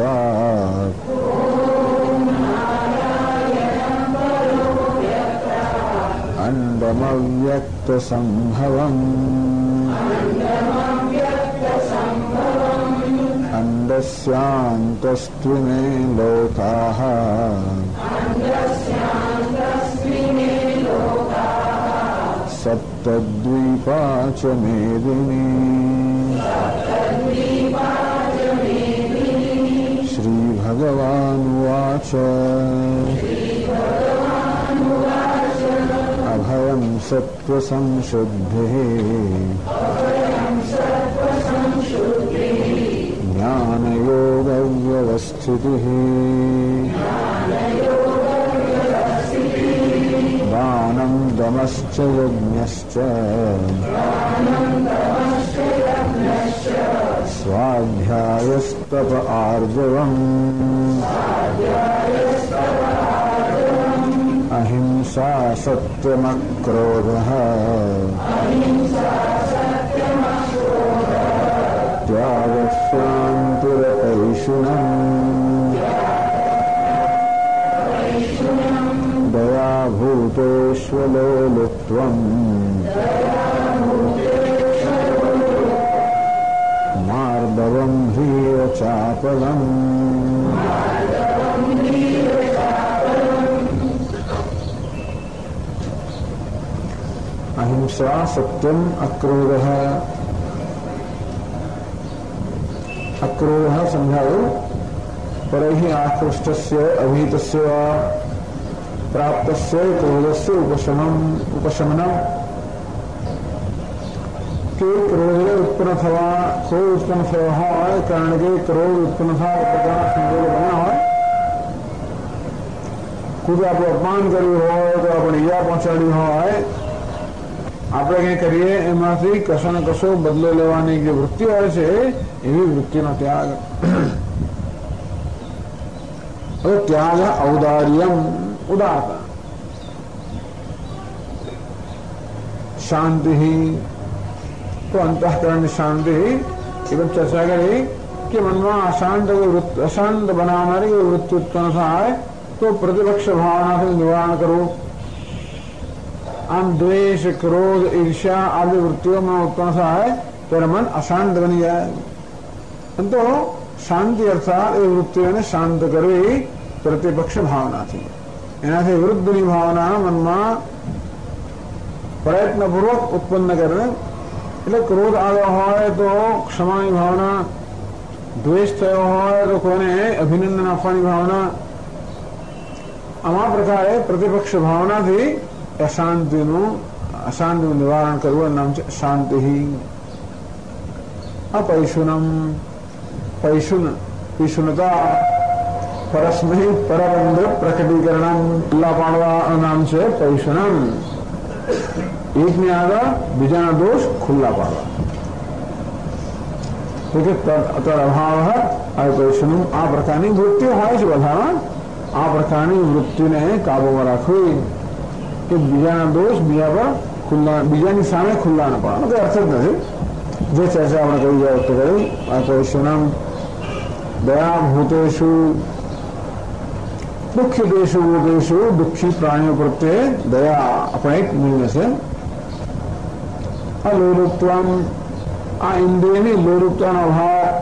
[SPEAKER 1] व्यक्तात् अण्डमव्यक्तसम्भवम् अण्डस्यान्तस्त्विमे लोकाः। सप्तद्वीपा च मेदिनी। श्रीभगवानुवाच। अभयं सत्त्वसंशुद्धिः। ज्ञानयोगव्यवस्थितिः। दानं दमश्च यज्ञश्च स्वाध्यायस्तप आर्जवम्। अहिंसा सत्यमक्रोधः। त्यागशान्तिरपैषुणम् भूतेष्वलोलुत्वम् मार्दवम् ह्रीयचापलम् अहिंसा सत्यम अक्रोध। अक्रोध समझाओ पर ही आकृष्ट अभीत प्राप्त क्रोध से उपशमन उपशमनम। के क्रोध उत्पन्न थवा क्रोध उत्पन्न थवा है कारण के क्रोध उत्पन्न था संयोग बना है कुछ आप अपमान करी हो तो अपनी ईजा पहुंचाड़ी हो આપણે કંઈ કરીએ એમાંથી કશો ને કશો બદલો લેવાની જે વૃત્તિ હોય છે એવી વૃત્તિનો ત્યાગ હવે ત્યાગ ઔદાર્યમ ઉદારતા शांति ही तो अंतकरण शांति ही एकदम चर्चा करी कि मन में अशांत अशांत बनाने की वृत्ति उत्पन्न થાય तो प्रतिपक्ष भावना से निवारण करो आम द्वेष क्रोध ईर्ष्या आदि वृत्तियों में उत्पन्न सा है तेरा मन अशांत बन जाए तो શાંતિ અર્થાત એ વૃત્તિઓને શાંત કરવી પ્રતિપક્ષ ભાવનાથી એનાથી વૃદ્ધની ભાવના મનમાં પ્રયત્નપૂર્વક ઉત્પન્ન કરે એટલે ક્રોધ આવ્યો હોય તો ક્ષમાની ભાવના દ્વેષ થયો હોય તો કોઈને અભિનંદન આપવાની ભાવના આવા પ્રકારે પ્રતિપક્ષ ભાવનાથી અશાંતિનું અશાંતિનું નિવારણ કરવું નામ છે શાંતિ अपैशुनम पैशुन पिशुनता પરસ્મહી પરબંધ પ્રકટીકરણ ખુલ્લા પાડવા નામ છે પૈશુનમ એકની આગળ બીજાના દોષ ખુલ્લા પાડવા અભાવ અપૈશુનમ આ પ્રકારની વૃત્તિ હોય છે બધામાં આ પ્રકારની વૃત્તિને કાબુમાં રાખવી કે બીજાના દોષ બીજા પર ખુલ્લા બીજાની સામે ખુલ્લા ન પાડવા તો અર્થ જ નથી જે ચર્ચા આપણે કરી જાય તો કરી આ પૈશુનમ દયા ભૂતેશુ દુઃખિતેશુ ભૂતેશુ દુઃખી પ્રાણીઓ પ્રત્યે દયા આપણે એક મૂલ્ય છે આ લોલુપ્તમ આ ઇન્દ્રિયની લોલુપ્તાનો અભાવ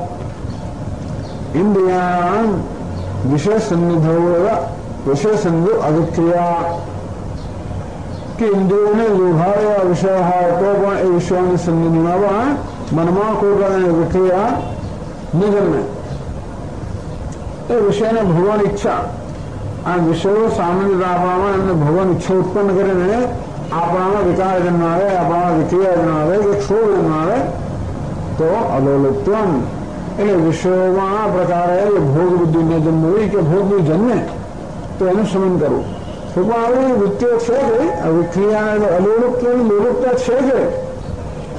[SPEAKER 1] ઇન્દ્રિયા વિષય સન્નિધો વિષય સંધિ અવિક્રિયા કે ઇન્દ્રિયોને લોભાવ્યા વિષય હોય તો પણ એ વિષયોની સન્નિધિમાં પણ મનમાં કોઈ પ્રકારની વિક્રિયા નહીં જન્મે એ વિષયને ભગવાન ઈચ્છા આ વિષયો સામાન્ય આપણામાં એમને ભગવાન ઈચ્છા ઉત્પન્ન કરીને આપણામાં વિકાર જન્માવે આપણામાં વિક્રિયા જન્માવે કે ક્ષોભ જન્માવે તો અલોલુત્વમ એટલે વિષયોમાં આ પ્રકારે ભોગ બુદ્ધિને જન્મવી કે ભોગ જન્મે તો એનું શમન કરવું ટૂંકમાં આવી વૃત્તિઓ છે કે વિક્રિયા અલોલુપ્તની લોલુપતા છે કે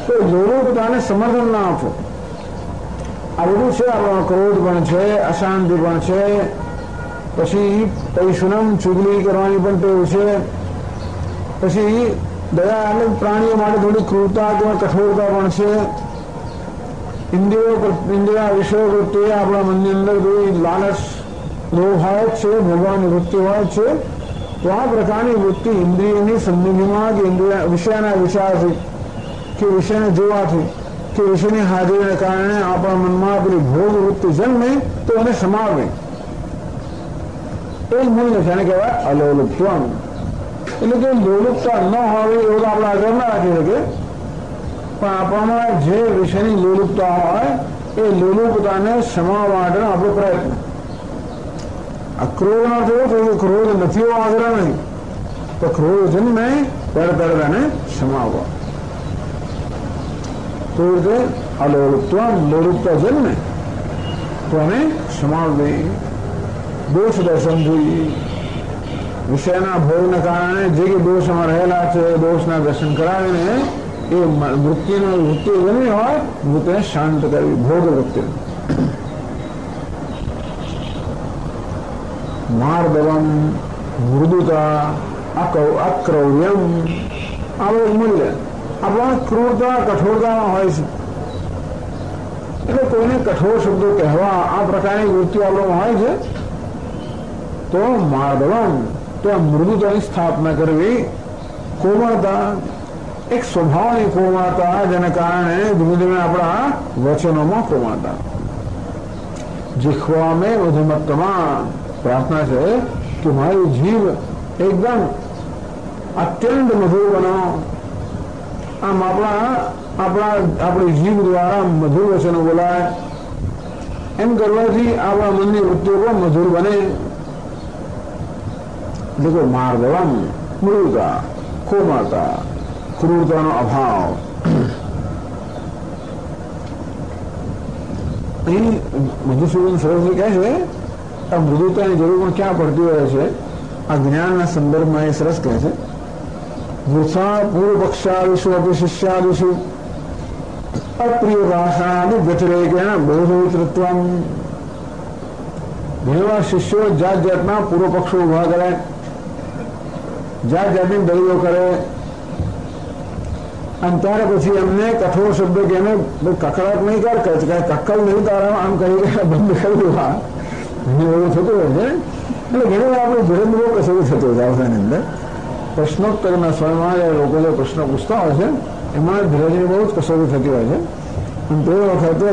[SPEAKER 1] તો લોલુપતાને સમર્થન ના આપો આ બધું છે આપણો ક્રોધ પણ છે અશાંતિ પણ છે પછી પૈશુનમ ચુગલી કરવાની પણ ટેવ છે પછી દયા એટલે પ્રાણીઓ માટે થોડી ક્રૂરતા કે કઠોરતા પણ છે ઇન્દ્રિયો ઇન્દ્રિયા વિષયો પ્રત્યે આપણા મનની અંદર કોઈ લાલચ લોભ હોય જ છે ભગવાનની વૃત્તિ હોય જ છે તો આ પ્રકારની વૃત્તિ ઇન્દ્રિયની સંનિધિમાં કે ઇન્દ્રિય વિષયના વિચારથી કે વિષયને જોવાથી કે વિષયની હાજરીને કારણે આપણા મનમાં પેલી ભોગ વૃત્તિ જન્મે તો એને સમાવે એ જ મૂલ્ય છે એને કહેવાય અલોલુપ્તમ એટલે કે લોલુપતા ન હોવી એવું તો આપણે આગળ ના રાખી શકીએ પણ આપણામાં જે વિષયની લોલુપતા હોય એ લોલુપતાને સમાવવા માટેનો આપણો પ્રયત્ન આ ક્રોધનો અર્થ એવો થયો કે ક્રોધ નથી એવો આગ્રહ નહીં તો ક્રોધ જન્મે ત્યારે ત્યારે તેને સમાવવા તો રીતે આ લોલુપતા લોલુપતા જન્મે તો એને સમાવવી દોષ દર્શન જોઈએ વિષયના ભોગને કારણે જે કે દોષમાં રહેલા છે દોષના દર્શન કરાવીને એ વૃત્તિનો વૃત્તિ જન્મી હોય વૃત્તિને શાંત કરવી ભોગ વૃત્તિ માર્દવમ મૃદુતા અક્રૌર્યમ આ બધું મૂલ્ય આપણા ક્રૂરતા કઠોરતામાં હોય છે એટલે કોઈને કઠોર શબ્દો કહેવા આ પ્રકારની વૃત્તિ આપણામાં હોય છે તો માર્દવમ તો આ મૃદુતાની સ્થાપના કરવી કોમળતા એક સ્વભાવની કોમળતા જેને કારણે ધીમે ધીમે આપણા વચનોમાં કોમળતા જીખવા મેં મધુમત્તમાં પ્રાર્થના છે કે મારી જીવ એકદમ અત્યંત મધુર બનાવો આમ આપણા આપણા આપણી જીભ દ્વારા મધુર વચનો બોલાય એમ કરવાથી આપણા મનની વૃત્તિઓ પણ મધુર બને देखो मार्दवम मृदा कोमाता क्रूरता नो अभाव मधुसूदन सरस्वती कहे मृदुता ज़रूर क्या पड़ती हुए अज्ञान संदर्भ में सरस कहे वृषा पूर्व पक्षादिशु अभी शिष्यादिशु अप्रिय भाषादि व्यतिरेक है ना बहुत मित्रत्व भेवा शिष्यों जात जातना पूर्व पक्षों विभाग रहे જાત જાતની દલીલો કરે અને ત્યાર પછી એમને કઠોર શબ્દ કે એને કકડાટ નહીં કર કક્કલ નહીં તારા આમ કહી બંધ કર્યું હા એવું થતું હોય છે એટલે ઘણી વાર આપણે ધીરજ બહુ કશું થતું હોય આવતાની અંદર પ્રશ્નોત્તરના સ્વયંમાં લોકો જે પ્રશ્નો પૂછતા હોય છે એમાં ધીરજની બહુ જ કસોટી થતી હોય છે અને તે વખતે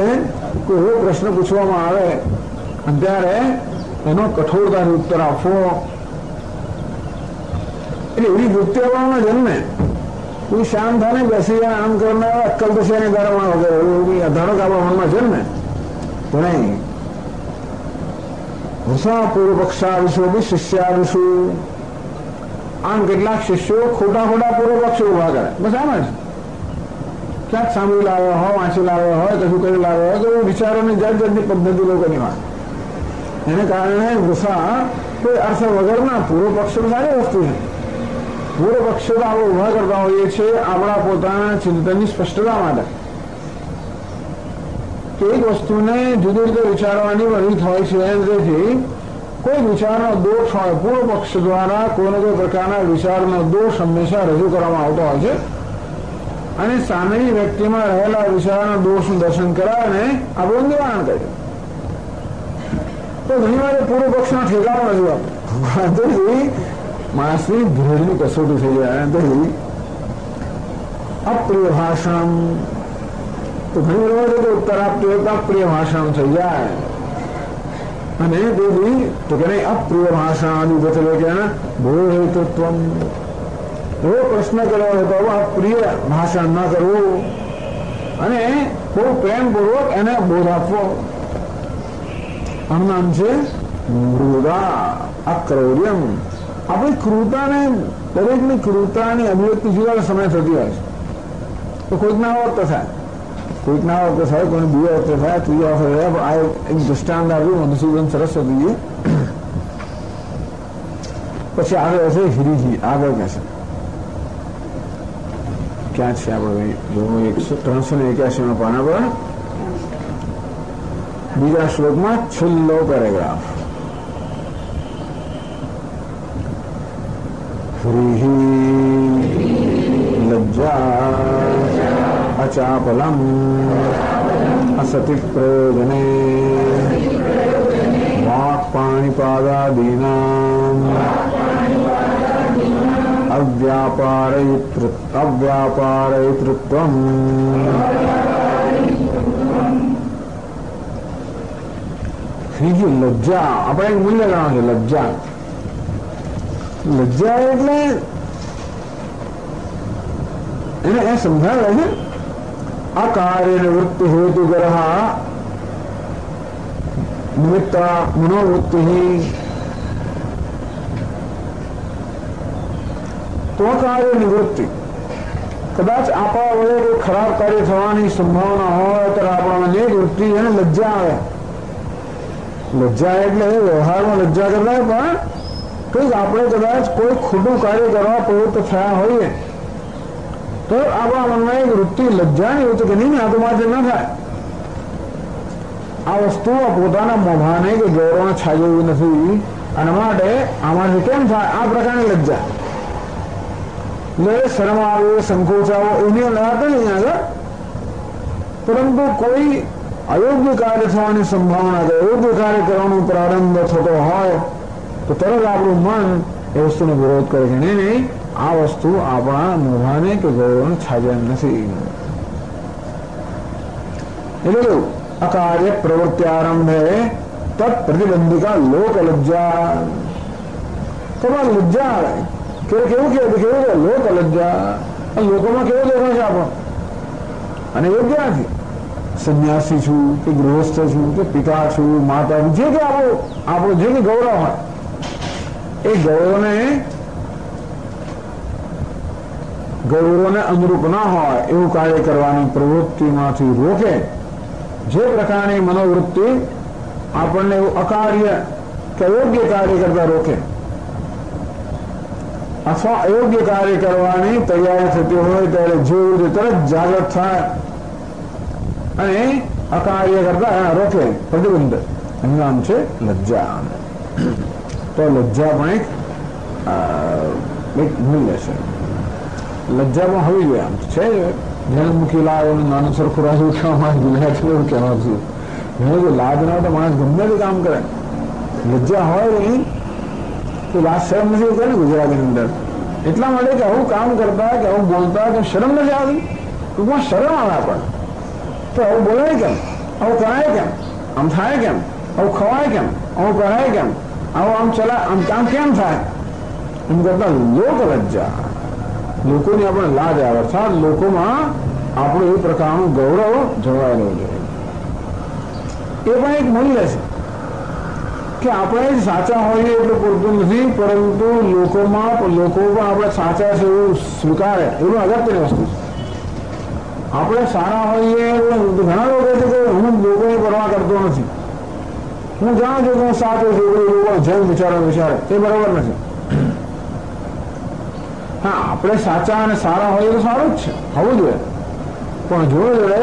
[SPEAKER 1] કોઈ એવો પ્રશ્ન પૂછવામાં આવે અને ત્યારે એનો કઠોરતાથી ઉત્તર આપવો એટલે એવી વૃત્તિ આવવાનો જન્મે કોઈ શાંત થાય ને બેસી જાય આમ કરનાર અક્કલ તો છે ને ગારામાં વગેરે એવી અધારક આપણા મનમાં છે ને તો નહીં વૃષા પૂર્વ પક્ષાવીશું બી શિષ્યાવીશું આમ કેટલાક શિષ્યો ખોટા ખોટા પૂર્વ પક્ષો ઉભા કરે બસ આમ જ ક્યાંક સાંભળી લાવ્યો હોય વાંચી લાવ્યો હોય કશું કરી લાવ્યો હોય તો વિચારોની જાત જાતની પદ્ધતિ લોકોની વાત એને કારણે ગુસ્સા કોઈ અર્થ વગરના પૂર્વ પક્ષ સારી વસ્તુ છે પૂર્વ પક્ષો આપણે ઊભા કરતા હોઈએ છીએ આપણા પોતાના ચિંતનની સ્પષ્ટતા માટે. એક વસ્તુને જુદી રીતે વિચારવાની રીત હોય છે તેથી કોઈ વિચારનો દોષ હોય પૂર્વ પક્ષ દ્વારા કોઈને કોઈ પ્રકારના વિચારનો દોષ હંમેશા રજૂ કરવામાં આવતો હોય છે. અને સામેની વ્યક્તિમાં રહેલા વિચારના દોષનું દર્શન કરાવીને આપણું નિવારણ કર્યું તો ઘણી વાર પૂર્વ પક્ષના ઠેકાણો રજૂઆત માણસની ધીરજની કસોટી થઈ જાય તો અપ્રિય ભાષણ તો ઘણી વાર તો ઉત્તર આપતો એક અપ્રિય ભાષણ થઈ જાય અને તેથી તો કે નહીં અપ્રિય ભાષણ આદિ બતલે કે બોહેતુત્વ એવો પ્રશ્ન કર્યો હોય તો અપ્રિય ભાષણ ન કરવું અને બહુ પ્રેમપૂર્વક એને બોધ આપવો આનું નામ છે મૃદા અક્રૌર્યમ આપણી ક્રૂરતાને દરેકની ક્રૂરતાની અભિવ્યક્તિ જુદા સમય થતી હોય છે તો કોઈક ના વખતે થાય કોઈક ના વખતે થાય કોઈને બીજા વખતે થાય ત્રીજા વખતે થાય આ એક દૃષ્ટાંત આવ્યું મધુસૂદન સરસ્વતીએ પછી આગળ હશે હિરીજી આગળ કહે છે ક્યાં છે આપણે જોવું એકસો ત્રણસો ને એક્યાસીમાં પાના પર બીજા શ્લોકમાં છેલ્લો પેરેગ્રાફ ध्रुहि लज्जा अचापल असतिप्रयोजने वाक्पाणिपादादीनाम् वाक्पाणीपादीना अव्यापारयितृत्वम् ही जी लज्जा आपण एक मूल्य जाणार लज्जा લજ્જા લજ્જા એટલે એને એ સમજાવે છે આ કાર્ય નિવૃત્તિ હેતુ ગ્રહ નિમિત્ત મનોવૃત્તિ તો કાર્ય નિવૃત્તિ કદાચ આપણા વડે કોઈ ખરાબ કાર્ય થવાની સંભાવના હોય ત્યારે આપણામાં જે વૃત્તિ એને લજ્જા આવે લજ્જા એટલે વ્યવહારમાં લજ્જા કરતા પણ કંઈક આપણે કદાચ કોઈ ખોટું કાર્ય કરવા પ્રવૃત્ત થયા હોઈએ તો આપણા મનમાં એક વૃત્તિ લજ્જાની હોય તો કે નહીં આ તો માથે ન થાય આ વસ્તુ પોતાના મોભાને કે ગૌરવને છાજવી નથી અને માટે આમાંથી કેમ થાય આ પ્રકારની લજ્જા એટલે શરમ આવે સંકોચ આવો એની વાત નહીં આગળ પરંતુ કોઈ અયોગ્ય કાર્ય થવાની સંભાવના છે અયોગ્ય કાર્ય કરવાનો પ્રારંભ થતો હોય તો તરત આપણું મન એ વસ્તુનો વિરોધ કરે છે નહીં નહીં આ વસ્તુ આપણા મોઢાને કે ગૌરવને છાજ્યા નથી એટલે અકાર્ય પ્રવૃત્તિ આરંભે તત્ પ્રતિબંધિકા લોક લજ્જા તમારે લજ્જા આવે કે કેવું કે કેવું કે લોક લજ્જા લોકોમાં કેવો દેખાય છે આપણો અને યોગ્ય નથી સંન્યાસી છું કે ગૃહસ્થ છું કે પિતા છું માતા છું જે કે આપણો આપણો જે કે ગૌરવ હોય એ ગૌરવને ગૌરવને અનુરૂપ ના હોય એવું કાર્ય કરવાની પ્રવૃત્તિમાંથી રોકે જે પ્રકારની મનોવૃત્તિ આપણને એવું અકાર્ય કે અયોગ્ય કાર્ય કરતા રોકે અથવા અયોગ્ય કાર્ય કરવાની તૈયારી થતી હોય ત્યારે જેવું તરત જાગૃત થાય અને અકાર્ય કરતા રોકે પ્રતિબંધ એનું નામ છે લજ્જા તો લજ્જા પણ એક એક મૂલ્ય છે લજ્જા પણ હોવી જોઈએ આમ છે જેને મૂકી લાવ નાનું સરખું રાજુ કહેવામાં ગુજરાતી એવું કહેવા છું મેં જો લાજ ના તો માણસ ગમે તે કામ કરે લજ્જા હોય નહીં તો લાજ શરમ નથી કરે ને ગુજરાતીની અંદર એટલા માટે કે આવું કામ કરતા કે આવું બોલતા કે શરમ નથી આવતી ટૂંકમાં શરમ આવે આપણને તો આવું બોલાય કેમ આવું કરાય કેમ આમ થાય કેમ આવું ખવાય કેમ આવું કરાય કેમ આવું આમ ચલા, આમ કામ કેમ થાય? એમ કરતા લોક લજ્જા. લોકોની આપણે લાજ આવે. અર્થાત લોકોમાં આપણું એ પ્રકારનું ગૌરવ જળવાયેલું જોઈએ એ પણ એક મૂલ્ય છે કે આપણે સાચા હોઈએ એટલું પૂરતું નથી, પરંતુ લોકોમાં, લોકો પણ આપણે સાચા છે એવું સ્વીકારે. એવું અગત્યની વસ્તુ છે. આપણે સારા હોઈએ ઘણા લોકો છે કે હું લોકોની પરવા કરતો નથી. હું જાણું છું કે હું સાચો છું લોકો જેમ વિચારો વિચારે એ બરાબર નથી હા આપણે સાચા અને સારા હોઈએ તો સારું જ છે હોવું જોઈએ પણ જોડે જોડે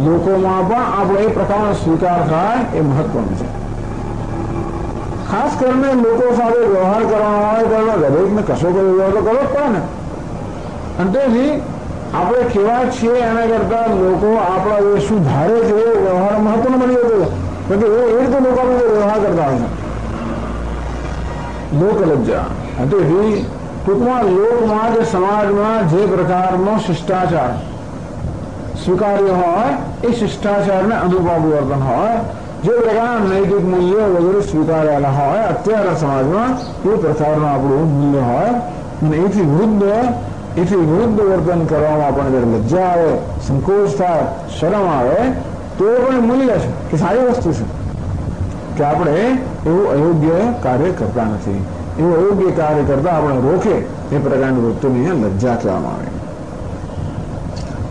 [SPEAKER 1] લોકોમાં પણ આપણો એ પ્રકારનો સ્વીકાર થાય એ મહત્વનું છે ખાસ કરીને લોકો સાથે વ્યવહાર કરવાનો હોય તો દરેકને કશો કોઈ વ્યવહાર તો કરવો જ પડે ને અને તેથી આપણે કેવા છીએ એના કરતા લોકો આપણા જે શું ધારે છે એ વ્યવહાર મહત્વનો બની જતો છે કે એ રીતે લોકો આપણે વ્યવહાર કરતા હોય છે લોકલજ્જા તેથી ટૂંકમાં લોકમાં કે સમાજમાં જે પ્રકારનો શિષ્ટાચાર સ્વીકાર્ય હોય એ શિષ્ટાચારને અનુભવ વર્તન હોય જે પ્રકારના નૈતિક મૂલ્યો વગેરે સ્વીકારેલા હોય અત્યારે સમાજમાં એ પ્રકારનું આપણું મૂલ્ય હોય અને એથી વિરુદ્ધ એથી વિરુદ્ધ વર્તન કરવામાં આપણને જ્યારે લજ્જા આવે સંકોચ થાય શરમ આવે તો એ પણ મૂલ્ય છે કે સારી વસ્તુ છે કે આપણે એવું અયોગ્ય કાર્ય કરતા નથી એવું અયોગ્ય કાર્ય કરતા આપણે રોકે એ પ્રકારની વૃત્તિને અહીંયા લજ્જા કહેવામાં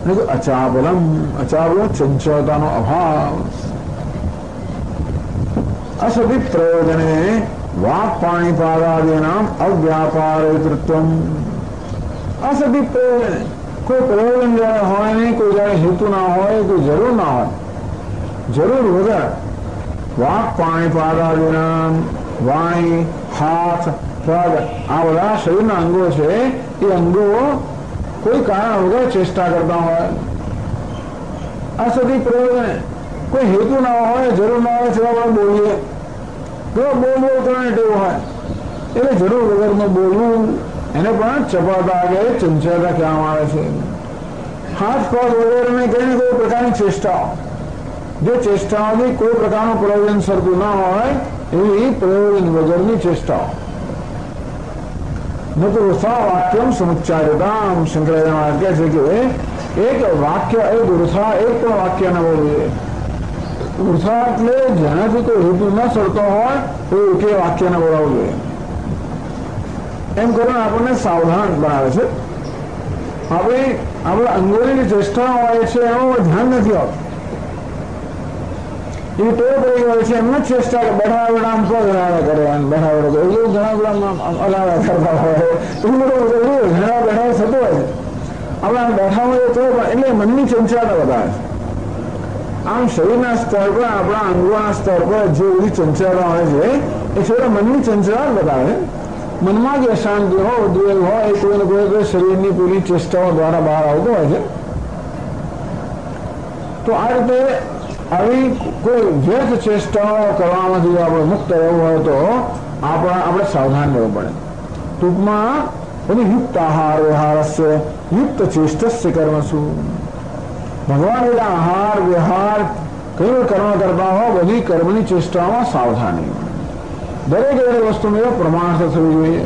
[SPEAKER 1] આવે અચાબલમ અચાબલમ ચંચળતાનો અભાવ અસતિ પ્રયોજને વાક પાણીપાદાદીનામ અવ્યાપારિતૃત્વમ અસતિ પ્રયોજને કોઈ પ્રયોજન જ્યારે હોય નહીં કોઈ જ્યારે હેતુ ના હોય કોઈ જરૂર ના હોય જરૂર વગર વાક પાણીપાદાદીનામ વાણી હાથ પગ આ બધા શરીરના અંગો છે એ અંગો કોઈ કારણ વગર ચેષ્ટા કરતા હોય અસતિ પ્રયોજને કોઈ હેતુ ના હોય જરૂર ના હોય છતાં પણ બોલીએ તો બોલ બોલ કરવાની ટેવ હોય એટલે જરૂર વગરનું બોલવું એને પણ ચપળતા કે ચંચળતા કહેવામાં આવે છે હાથ પગ વગેરેને કહીને કોઈ પ્રકારની ચેષ્ટાઓ જે ચેષ્ટાઓથી કોઈ પ્રકારનું પ્રયોજન સરતું ના હોય એવી પ્રયોજન વગરની ચેષ્ટાઓ ન તો વૃથા વાક્યમ સમુચ્ચારિતામ શંકરાચાર્ય કહે છે કે એક વાક્ય એક વૃથા એક પણ વાક્ય ન બોલવું વૃથા એટલે જેનાથી કોઈ હેતુ ન સરતો હોય એવું કે વાક્ય ન બોલાવવું જોઈએ એમ કરીને આપણને સાવધાન બનાવે છે આપણે આપણા અંગોની ચેષ્ટા હોય છે એમાં ધ્યાન નથી આવતું એ ટેવ પડી હોય છે એમ જ ચેષ્ટા કે બેઠા બેઠા આમ પગ હલાવા કરે બેઠા બેઠા એવું ઘણા બધા હલાવા કરતા હોય એવું બધું એવું ઘણા બેઠા થતું હોય છે આપણે આમ બેઠા હોય તો એટલે મનની ચંચળતા વધારે છે આમ શરીરના સ્તર પર આપણા અંગોના સ્તર પર જે બધી ચંચળતા હોય છે એ છોડે મનની ચંચળાટ બતાવે મનમાં જે અશાંતિ હોય ઉદ્વેગ હોય એ કોઈને કોઈ શરીરની પૂરી ચેષ્ટાઓ દ્વારા બહાર આવતો હોય છે તો આ રીતે આવી કોઈ વ્યર્થ ચેષ્ટાઓ કરવામાંથી આપણે મુક્ત રહેવું હોય તો આપણા આપણે સાવધાન રહેવું પડે ટૂંકમાં બધું યુક્ત આહાર વ્યવહારસ્ય યુક્ત ચેષ્ટસ્ય કર્મસુ ભગવાન એટલે આહાર વ્યવહાર કયું કર્મ કરતા હો બધી કર્મની ચેષ્ટામાં સાવધાની દરેક દરેક વસ્તુમાં પ્રમાણસર થવી જોઈએ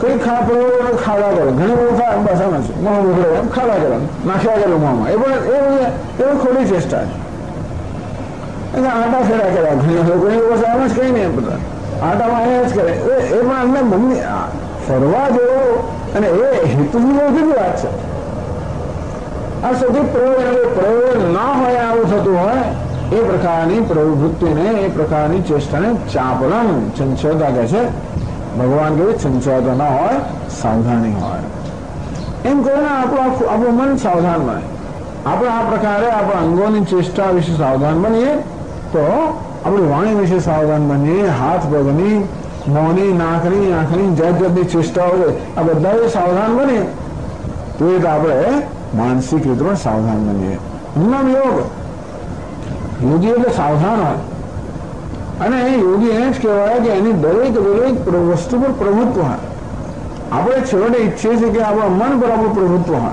[SPEAKER 1] કઈ ખા પડે ખાવા કરે ઘણી બધું ખાય બસ એમ છે મોં ઉઘડે એમ ખાવા કરે નાખ્યા કરે મોંમાં એ પણ એ એ પણ ખોટી ચેષ્ટા છે એટલે આટા ફેરા કર્યા ઘણી લોકોની બસ આમ જ કઈ નહીં બધા આટામાં એ જ કરે એ પણ અમને મમ્મી ફરવા જેવો અને એ હેતુની બહુ જુદી વાત છે આ સૌથી પ્રયોગ પ્રયોગ ના હોય આવું થતું હોય એ પ્રકારની પ્રવૃત્તિને એ પ્રકારની ચેષ્ટાને ચાપલન ચંચળતા કહે છે ભગવાન કહે ચંચળતા ના હોય સાવધાની હોય એમ કરીને આપણું આખું આપણું મન સાવધાન બને આપણે આ પ્રકારે આપણા અંગોની ચેષ્ટા વિશે સાવધાન બનીએ તો આપણી વાણી વિશે સાવધાન બનીએ હાથ પગની મોની નાકની આંખની જાત જાતની ચેષ્ટાઓ છે આ બધા સાવધાન બનીએ તો એ આપણે માનસિક રીતે પણ સાવધાન બનીએ નામ યોગ યોગી એટલે સાવધાન હોય અને યોગી એને જ કહેવાય કે એની દરેક દરેક વસ્તુ પર પ્રભુત્વ હોય આપણે છેવટે ઈચ્છીએ છીએ કે આપણા મન પર આપણું પ્રભુત્વ હોય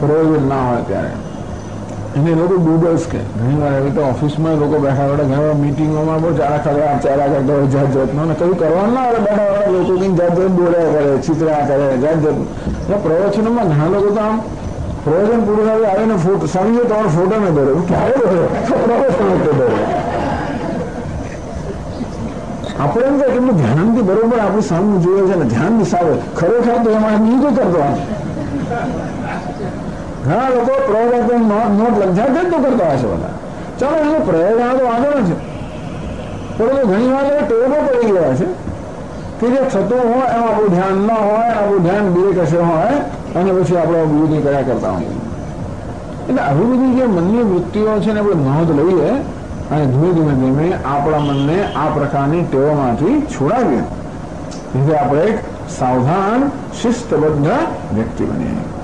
[SPEAKER 1] પ્રયોજન ના હોય ત્યારે એને લોકો ડૂડલ્સ કે ઘણી વાર એવી તો ઓફિસમાં લોકો બેઠા બેઠા ઘણી વાર મિટિંગોમાં બહુ ચારા ખાતા ચારા કરતા હોય જાત જાતનો ને કયું કરવાનું ના આવે બેઠા બેઠા લોકો કંઈક જાત જાત દોડ્યા કરે ચિત્રા કરે જાત જાત પ્રવચનોમાં ઘણા લોકો તો આમ પ્રયોજન પૂરું થાય આવીને ફોટો સમજો તમારો ફોટો ને દોરે ક્યારે દોરે પ્રવચન વખતે દોરે આપણે એમ કે કેટલું ધ્યાનથી બરોબર આપણી સામે જોઈએ છે ને ધ્યાન નિસાવે ખરેખર તો એમાં બીજું કરતો ઘણા લોકો પ્રયોગ નોટ લંજાત જ તો કરતા હશે બધા. ચાલો, એનો પ્રયોગ આ તો વાંધો છે પરંતુ ઘણી વાર એ ટેવો પડી ગયા છે કે જે થતું હોય, એમાં આપણું ધ્યાન ન હોય, આપણું ધ્યાન બીજે કશે હોય, અને પછી આપણે અભિવૃદ્ધિ કર્યા કરતા હોય એટલે બધી જે મનની વૃત્તિઓ છે ને આપણે નોંધ લઈએ અને ધીમે ધીમે ધીમે આપણા મનને આ પ્રકારની ટેવોમાંથી છોડાવીએ. જેથી આપણે એક સાવધાન, શિસ્તબદ્ધ વ્યક્તિ બનીએ.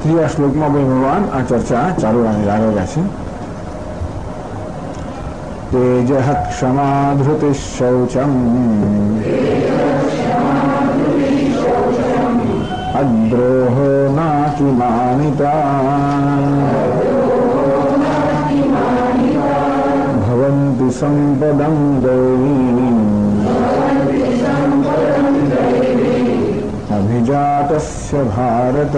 [SPEAKER 1] ત્રીજા શ્લોકમાં ભાઈ ભગવાન આ ચર્ચા ચાલુ રાખેલા છે તેજ ક્ષમા ધૃતિ શૌચમ અદ્રોહો નાકિમાનિતા ભવન્તિ સંપદં દૈવી अभिजात भारत।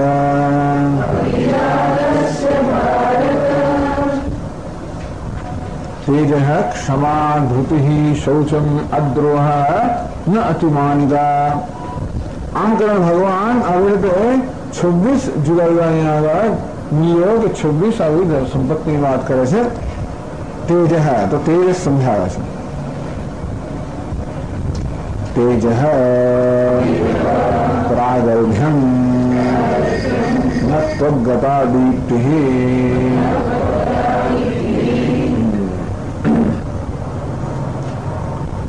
[SPEAKER 1] तेज क्षमा धुति शौचम अद्रोह न अतिमानिता। आंकरण भगवान अवृत छब्बीस जुलाई नियोग छब्बीस अवृत संपत्ति बात करे तेज है तो तेज समझा તેજ તો તેજ સમજાવે છે તેજ પ્રાગર્ભ્યમ ન ત્વગતા દીપ્તિ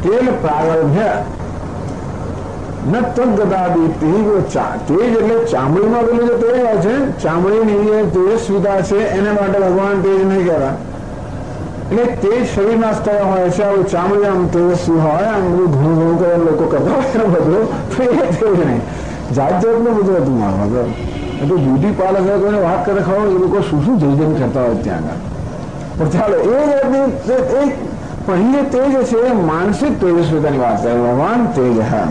[SPEAKER 1] તેલ પ્રાગર્ભ્ય ન તદ્ગતા દીપ્તિ તેજ એટલે ચામડીમાં પેલું જે તેજ હોય છે ચામડીની જે તેજસ્વીતા છે એના માટે ભગવાન તેજ નહીં કહેતા એટલે તેજ શરીરના સ્તરે હોય છે આવું ચામડી આમ તેજસ્વી હોય આમ બધું ઘણું ઘણું કરે લોકો કરતા હોય બધું તો એ તેજ નહીં જાત જાતનું બધું હતું મારું મતલબ એટલે બ્યુટી પાર્લર કોઈને વાત કરે ખબર એ લોકો શું શું જઈ જઈને કરતા હોય ત્યાં આગળ પણ ચાલો એ જાતની એક પણ એ તેજ છે માનસિક તેજસ્વીતાની વાત કરે ભગવાન તેજ હા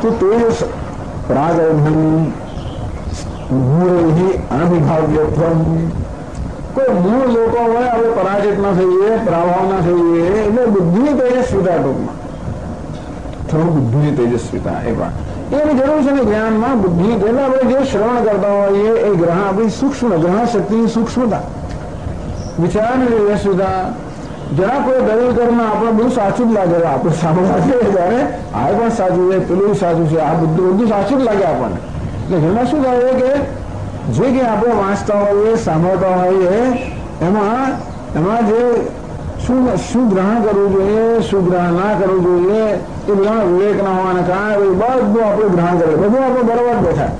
[SPEAKER 1] તો તેજ પ્રાગર્ભમ મૂળ અનવિભાવ્યત્વમ કોઈ મૂળ લોકો હોય આપણે પરાજિત ના થઈએ પ્રભાવ ના થઈએ એટલે બુદ્ધિની તેજસ્વીતા ટૂંકમાં થોડું બુદ્ધિની તેજસ્વીતા એ પણ એની જરૂર છે ને જ્ઞાનમાં બુદ્ધિ એટલે આપણે જે શ્રવણ કરતા હોઈએ એ ગ્રહણ આપણી સૂક્ષ્મ ગ્રહણ શક્તિની સૂક્ષ્મતા વિચારની તેજસ્વીતા જરા કોઈ દલીલ કરીને આપણે બધું સાચું જ લાગે આપણે સાંભળવા ત્યારે આ પણ સાચું છે પેલું સાચું છે આ બધું બધું સાચું જ લાગે આપણને એટલે ઘરમાં શું થાય કે જે કંઈ આપણે વાંચતા હોઈએ સાંભળતા હોઈએ એમાં એમાં જે શું શું ગ્રહણ કરવું જોઈએ શું ગ્રહણ ના કરવું જોઈએ એ બધાનો વિવેક ના હોવાના કારણે બધું આપણે ગ્રહણ કરીએ બધું આપણે બરોબર બેઠા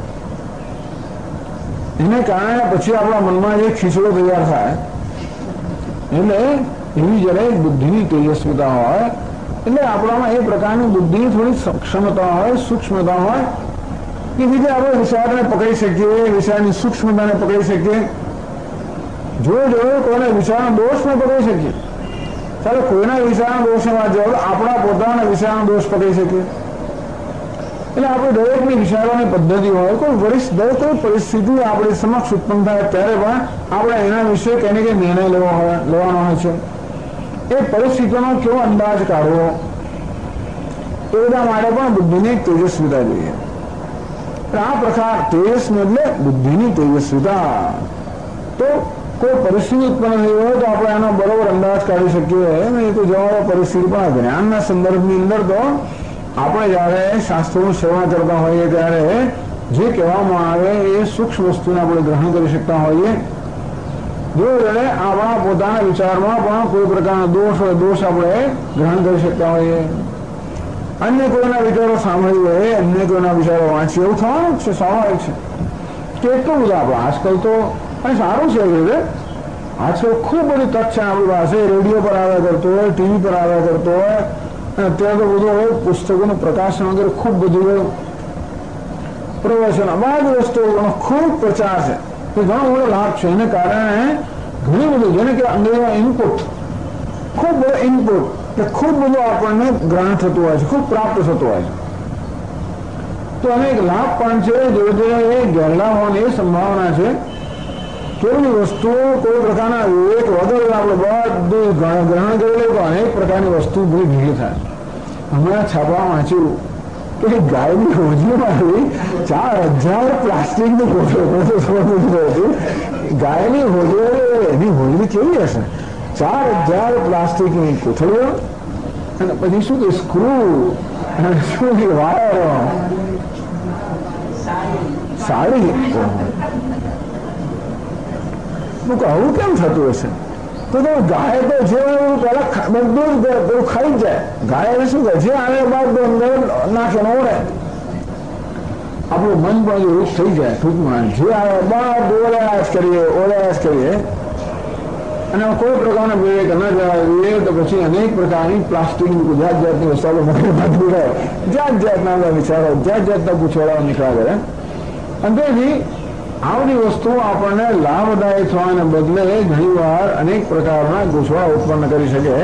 [SPEAKER 1] એને કારણે પછી આપણા મનમાં જે ખીચડો તૈયાર થાય એટલે એવી જ્યારે બુદ્ધિની તેજસ્વીતા હોય એટલે આપણામાં એ પ્રકારની બુદ્ધિની થોડી સક્ષમતા હોય સૂક્ષ્મતા હોય કે બીજે આપણે વિચારને પકડી શકીએ વિચારની સૂક્ષ્મતાને પકડી શકીએ જો જોયો કોઈને વિચારનો દોષને પકડી શકીએ ચાલો કોઈના વિચારના દોષને વાત જાઓ આપણા પોતાના વિચારનો દોષ પકડી શકીએ એટલે આપણે દરેકની વિચારવાની પદ્ધતિ હોય કોઈ વરિષ્ઠ દરેક કોઈ પરિસ્થિતિ આપણી સમક્ષ ઉત્પન્ન થાય ત્યારે પણ આપણે એના વિશે કંઈ ને કંઈ નિર્ણય લેવો હોય લેવાનો હોય છે એ પરિસ્થિતિનો કેવો અંદાજ કાઢવો એ બધા માટે પણ બુદ્ધિની તેજસ્વીતા જોઈએ આ પ્રકાર તેજસ્વી એટલે બુદ્ધિની તેજસ્વીતા તો કોઈ પરિસ્થિતિ ઉત્પન્ન થઈ હોય તો આપણે એનો બરોબર અંદાજ કાઢી શકીએ એ તો જવાબ પરિસ્થિતિ પણ જ્ઞાનના સંદર્ભની અંદર તો આપણે જ્યારે શાસ્ત્રોનું સેવા કરતા હોઈએ ત્યારે જે કહેવામાં આવે એ સૂક્ષ્મ વસ્તુને આપણે ગ્રહણ કરી શકતા હોઈએ જો જણે આપણા પોતાના વિચારમાં પણ કોઈ પ્રકારનો દોષ હોય દોષ આપણે ગ્રહણ કરી શકતા હોઈએ અન્ય કોઈના વિચારો સાંભળીએ અન્ય કોઈના વિચારો વાંચીએ એવું થવાનું છે સ્વાભાવિક છે કેટલું બધું આપણે આજકાલ તો અને સારું છે એવી રીતે આજકાલ ખૂબ બધી તક છે આપણી પાસે રેડિયો પર આવ્યા કરતો હોય ટીવી પર આવ્યા કરતો હોય અને અત્યારે તો બધું હવે પુસ્તકોનું પ્રકાશન વગેરે ખૂબ બધું પ્રવચન બધી વસ્તુઓનો ખૂબ પ્રચાર છે તો ઘણો બધો લાભ છે એને કારણે ઘણી બધું જેને કે અંગ્રેજીમાં ઇનપુટ ખૂબ બધો ઇનપુટ એટલે ખૂબ બધું આપણને ગ્રહણ થતું હોય છે, ખૂબ પ્રાપ્ત થતું હોય છે. તો અનેક લાભ પણ છે જોડે હોવાની એ સંભાવના છે, કેવી વસ્તુઓ કોઈ પ્રકારના વિવેક વગર આપણે બધું ગ્રહણ કરી લઈએ તો અનેક પ્રકારની વસ્તુ બધી ભેગી થાય. હમણાં છાપવા વાંચ્યું કે ગાયની હોજરીમાંથી ચાર હજાર પ્લાસ્ટિકની કોથળીઓ હતી ગાયની હોજરી, એની હોજરી કેવી હશે? ચાર હજાર પ્લાસ્ટિકની કોથળીઓ અને પછી શું કે સ્ક્રૂ અને શું કે વાયરો સાડી હું આવું કેમ થતું હશે તો તો ગાય તો જે પેલા બધું જ પેલું ખાઈ જાય ગાય શું કરે જે આવે બાદ અંદર નાખે ઓળે આપણું મન પણ એવું થઈ જાય ટૂંકમાં જે આવે બાદ ઓળ્યા જ કરીએ ઓળ્યા જ કરીએ અને કોઈ પ્રકારના વિવેક ન જણાવીએ તો પછી અનેક પ્રકારની પ્લાસ્ટિકની જાત જાતની વસ્તુઓ મગજમાં જોડાય જાત જાતના વિચારો જાત જાતના પૂછવાડાઓ નીકળ્યા કરે અને તેથી આવડી વસ્તુઓ આપણને લાભદાયક થવાને બદલે ઘણીવાર અનેક પ્રકારના ગૂંચવા ઉત્પન્ન કરી શકે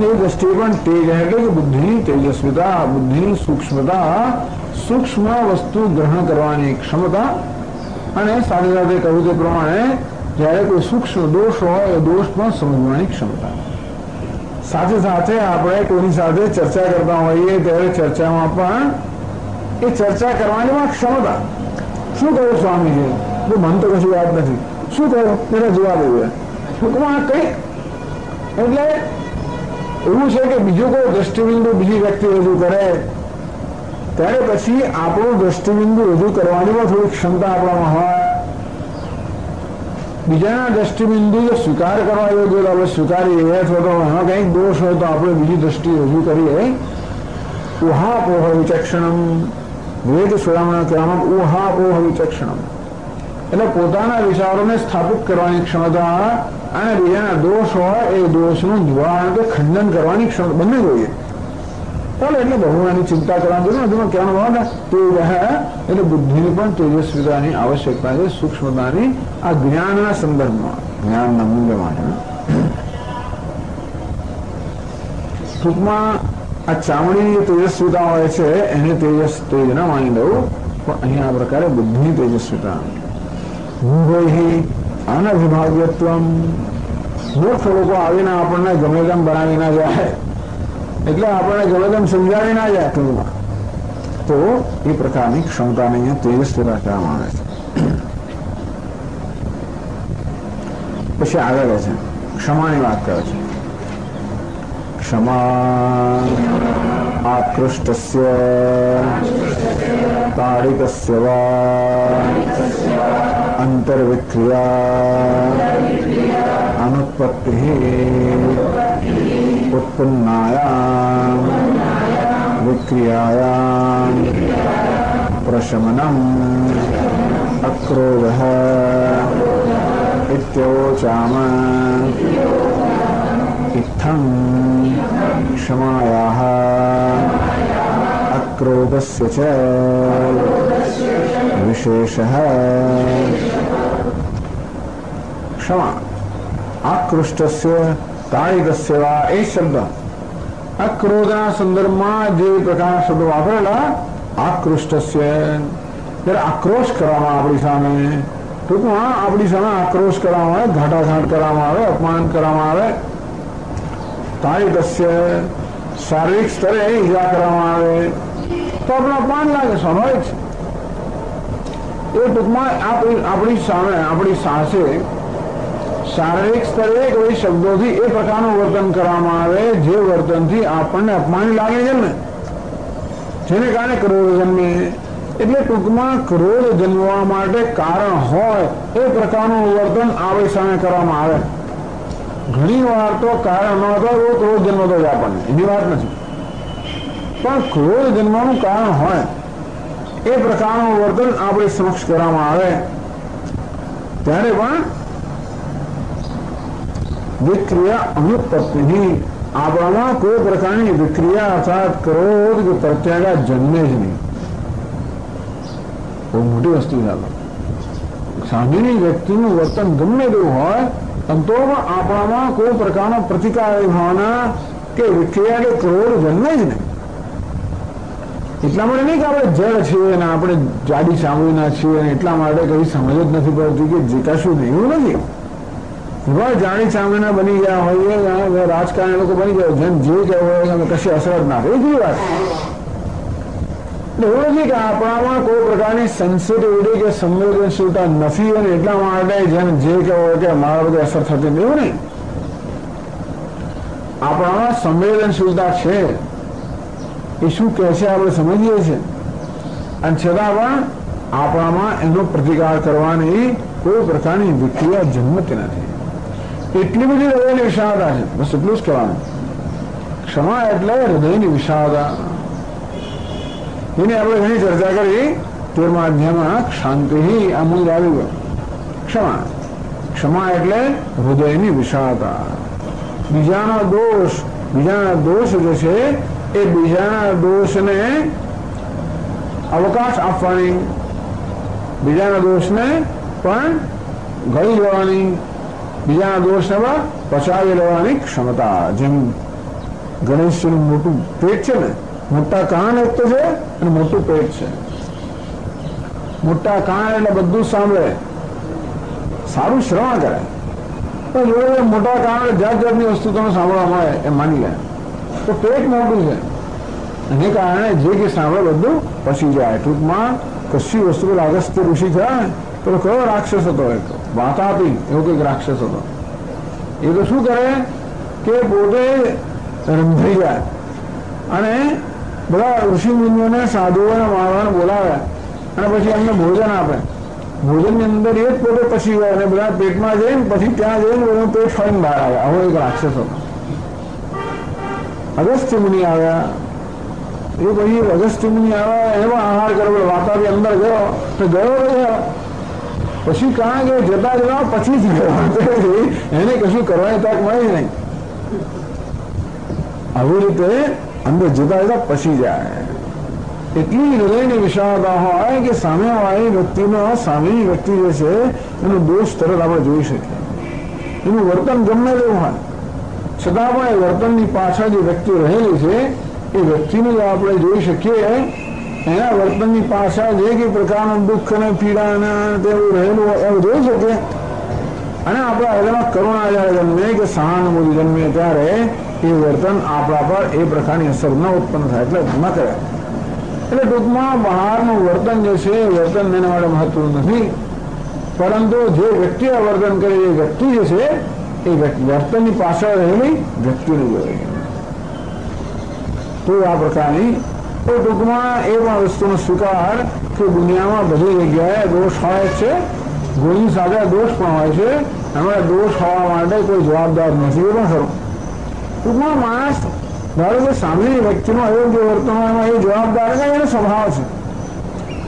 [SPEAKER 1] એ દ્રષ્ટિએ પણ તેજ એટલે કે બુદ્ધિની તેજસ્વીતા બુદ્ધિની સૂક્ષ્મતા સૂક્ષ્મ વસ્તુ ગ્રહણ કરવાની ક્ષમતા અને સાથે સાથે કહ્યું તે પ્રમાણે જ્યારે કોઈ સૂક્ષ્મ દોષ હોય એ દોષ પણ સમજવાની ક્ષમતા સાથે સાથે આપણે કોઈની સાથે ચર્ચા કરતા હોઈએ ત્યારે ચર્ચામાં પણ એ ચર્ચા કરવાની પણ ક્ષમતા શું કહ્યું સ્વામીજી તો મન તો કશું યાદ નથી શું કહ્યું એને જવાબ એવું ટૂંકમાં કંઈક એટલે એવું છે કે બીજું કોઈ દ્રષ્ટિબિંદુ બીજી વ્યક્તિ રજૂ કરે ત્યારે પછી આપણું દ્રષ્ટિબિંદુ રજૂ કરવાની પણ થોડી ક્ષમતા આપણામાં હોય બીજાના દ્રષ્ટિબિંદુ જો સ્વીકાર કરવા યોગ્ય તો આપણે સ્વીકારીએ અથવા તો એમાં કંઈક દોષ હોય તો આપણે બીજી દ્રષ્ટિ રજૂ કરીએ ઉહાપોહ વિચક્ષણમ વેદ સુરામણ કહેવામાં ઉહાપોહ વિચક્ષણમ એટલે પોતાના વિચારોને સ્થાપિત કરવાની ક્ષમતા અને બીજાના દોષ હોય એ દોષનું નિવારણ કે ખંડન કરવાની ક્ષમતા બંને જોઈએ ચાલો એટલે બહુ એની ચિંતા કરવાની જરૂર નથી કહેવાનું હોય ને તે રહે એટલે બુદ્ધિની પણ તેજસ્વીતાની આવશ્યકતા છે સૂક્ષ્મતાની આ જ્ઞાનના સંદર્ભમાં જ્ઞાનના મૂલ્યમાં ટૂંકમાં આ ચામડીની તેજસ્વીતા હોય છે એને તેજસ તેજ ના માની દઉં પણ અહીંયા આ પ્રકારે બુદ્ધિની તેજસ્વીતા ભૂગોહી અનવિભાગ્યત્વ મૂર્ખ લોકો આવીને આપણને ગમે તેમ બનાવી ના જાય એટલે આપણે જવદમ સમજાવી ના જાય કહ્યું તો એ પ્રકારની ક્ષમતાને અહીંયા તેજસ્વી રાખવામાં આવે છે. પછી આગળ છે. ક્ષમાની વાત કરે છે. ક્ષમા આકૃષ્ટસ્ય તાડિકસ્ય અંતર્વિક્રિયા અનુત્પત્તિ उत्पन्नायां विक्रियायां प्रशमनम् अक्रोधः इत्योचाम इत्थं क्षमायाः अक्रोधस्य च विशेषः। क्षमा। आकृष्टस्य કાળિકસ્ય વા એ શબ્દ અક્રોધના સંદર્ભમાં જે પ્રકારના શબ્દો વાપરેલા આકૃષ્ટસ્ય ત્યારે આક્રોશ કરવામાં આપણી સામે ટૂંકમાં આપણી સામે આક્રોશ કરવામાં આવે ઘાટાઘાટ કરવામાં આવે અપમાન કરવામાં આવે કાળિકસ્ય શારીરિક સ્તરે ઈજા કરવામાં આવે તો આપણે અપમાન લાગે સ્વાભાવિક છે એ ટૂંકમાં આપણી સામે આપણી સાસે શારીરિક સ્તરે કોઈ શબ્દોથી એ પ્રકારનું વર્તન કરવામાં આવે, જે વર્તનથી આપણને અપમાન લાગે છે ને, જેને કારણે ક્રોધ જન્મે. એટલે ટૂંકમાં ક્રોધ જન્મવા માટે કારણ હોય, એ પ્રકારનું વર્તન આવે સામે કરવામાં આવે. ઘણી વાર તો કારણ ન હતો એવો ક્રોધ જન્મતો જ આપણને, એની વાત નથી. પણ ક્રોધ જન્મવાનું કારણ હોય, એ પ્રકારનું વર્તન આપણે સમક્ષ કરવામાં આવે. ત્યારે પણ વિક્રિયા અનુત્પત્તિ આપણામાં કોઈ પ્રકારની વિક્રિયા અર્થાત ક્રોધ કે પ્રત્યાઘાત જન્મે જ નહીં બહુ મોટી વસ્તુ છે સામેની વ્યક્તિનું વર્તન ગમે તેવું હોય તો આપણામાં કોઈ પ્રકારનો પ્રતિકાર ભાવના કે વિક્રિયા કે ક્રોધ જન્મે જ નહીં એટલા માટે નહીં કે આપણે જડ છીએ અને આપણે જાડી સાંભળીના છીએ અને એટલા માટે કઈ સમજ જ નથી પડતી કે જીતાશું નહીં એવું નથી એવા જાણી સામેના બની ગયા હોઈએ રાજકારણ લોકો બની ગયા જેમ જે કહેવું હોય અમે કશી અસર જ ના થાય એ વાત એવું નથી કે આપણામાં કોઈ પ્રકારની સેન્સિટિવિટી કે સંવેદનશીલતા નથી અને એટલા માટે જેમ જે કહેવું હોય કે મારા બધી અસર થતી એવું નહીં આપણામાં સંવેદનશીલતા છે એ શું કહે છે આપણે સમજીએ છીએ અને છતાં પણ આપણામાં એનો પ્રતિકાર કરવાની કોઈ પ્રકારની વિક્રિયા જન્મતી નથી એટલી બધી હૃદયની વિશાળતા છે બસ એટલું જ કહેવાનું ક્ષમા એટલે હૃદયની વિશાળતા એની આપણે ઘણી ચર્ચા કરી તેરમા અધ્યાયમાં શાંતિ અમૂલ્ય આવી ગયો ક્ષમા ક્ષમા એટલે હૃદયની વિશાળતા બીજાનો દોષ બીજાના દોષ જે છે એ બીજાના દોષને અવકાશ આપવાની બીજાના દોષને પણ ગળી લેવાની બીજાના દોષમાં પચાવી લેવાની ક્ષમતા જેમ ગણેશજીનું મોટું પેટ છે ને મોટા કાન એક તો છે અને મોટું પેટ છે મોટા કાન એટલે બધું સાંભળે સારું શ્રવણ કરે પણ જોડે મોટા કારણે જાત જાતની વસ્તુ તમે સાંભળવા મળે એ માની લે તો પેટ મોટું છે એને કારણે જે કે સાંભળે બધું પછી જાય ટૂંકમાં કશી વસ્તુ પેલા અગસ્ત્ય ઋષિ થયા પેલો કયો રાક્ષસ હતો એક વાતાપી એવો કંઈક રાક્ષસ હતો એ તો શું કરે કે પોતે રંધાઈ જાય અને બધા ઋષિ મુનિઓને સાધુઓને મારવાને બોલાવે અને પછી એમને ભોજન આપે ભોજનની અંદર એ જ પોતે પછી જાય અને બધા પેટમાં જઈને પછી ત્યાં જઈને બધું પેટ ફરીને બહાર આવે આવો એક રાક્ષસ હતો અગસ્ત્ય મુનિ આવ્યા એ પછી અગસ્ત્ય મુનિ આવ્યા એમાં આહાર કરો વાતાવરણ અંદર ગયો તો ગયો રહ્યો પછી કારણ કે જતા જતા પછી જ ગયો એને કશું કરવાની તક મળી નહીં આવી રીતે અંદર જતા જતા પછી જાય એટલી હૃદયની વિશાળતા હોય કે સામેવાળી વ્યક્તિનો સામેની વ્યક્તિ જે છે એનો દોષ તરત આપણે જોઈ શકીએ એનું વર્તન ગમે તેવું હોય છતાં પણ એ વર્તનની પાછળ જે વ્યક્તિ રહેલી છે એ વ્યક્તિને જો આપણે જોઈ શકીએ એના વર્તનની પાછળ જે કઈ પ્રકારનું દુઃખ અને પીડા અને તેવું રહેલું એવું જોઈ શકીએ અને આપણા હૃદયમાં કરુણા જ્યારે જન્મે કે સહાનુભૂતિ જન્મે ત્યારે એ વર્તન આપણા પર એ પ્રકારની અસર ન ઉત્પન્ન થાય એટલે ન કરે એટલે ટૂંકમાં બહારનું વર્તન જે છે એ વર્તન એના માટે મહત્વનું નથી પરંતુ જે વ્યક્તિ આ વર્તન કરે એ વ્યક્તિ જે છે એ વર્તનની પાછળ રહેલી વ્યક્તિને જોઈ તો આ પ્રકારની તો ટૂંકમાં એ પણ વસ્તુનો સ્વીકાર કે દુનિયામાં બધી જગ્યાએ દોષ હોય છે ગુણની સાથે દોષ પણ હોય છે એમાં દોષ હોવા માટે કોઈ જવાબદાર નથી એ પણ ખરું ટૂંકમાં માણસ ધારો કે સામેની વ્યક્તિનો અયોગ્ય વર્તન હોય એમાં એ જવાબદાર નહીં એનો સ્વભાવ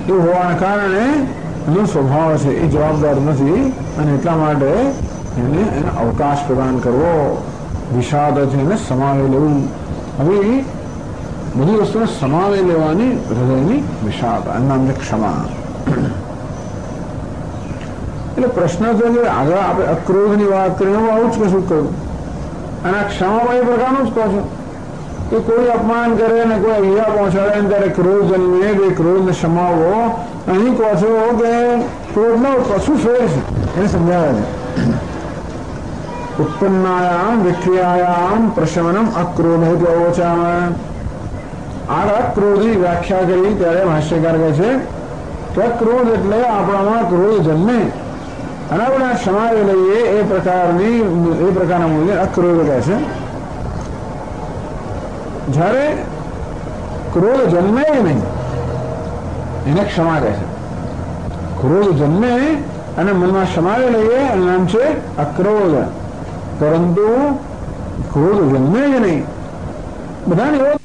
[SPEAKER 1] છે એ હોવાના કારણે એનો સ્વભાવ છે એ જવાબદાર નથી અને એટલા માટે એને એને અવકાશ પ્રદાન કરવો વિષાદથી એને સમાવી લેવું હવે બધી વસ્તુને સમાવી લેવાની હૃદયની વિષાદ એનું નામ છે ક્ષમા એટલે પ્રશ્ન છે કે આગળ આપણે અક્રોધની વાત કરીને હું આવું જ કશું કહ્યું અને આ ક્ષમામાં એ પ્રકારનું જ કહો છો કે કોઈ અપમાન કરે ને કોઈ ઈજા પહોંચાડે ને ત્યારે ક્રોધ જન્મે કે ક્રોધને સમાવવો અહીં કહો છો કે ક્રોધનો કશું ફેર છે એને સમજાવે છે ઉત્પન્નાયામ વિક્રિયાયામ પ્રશમનમ અક્રોધ ઓછામાં આ અક્રોધની વ્યાખ્યા કરી ત્યારે ભાષ્યકાર કહે છે કે ક્રોધ એટલે આપણામાં ક્રોધ જન્મે અને આપણે સમાવી લઈએ એ પ્રકારની એ પ્રકારના મૂલ્ય અક્રોધ કહે છે જ્યારે ક્રોધ જન્મે નહીં એને ક્ષમા કહે છે ક્રોધ જન્મે અને મનમાં સમાવી લઈએ એનું નામ છે અક્રોધ પરંતુ ક્રોધ જન્મે જ નહીં બધાને એવો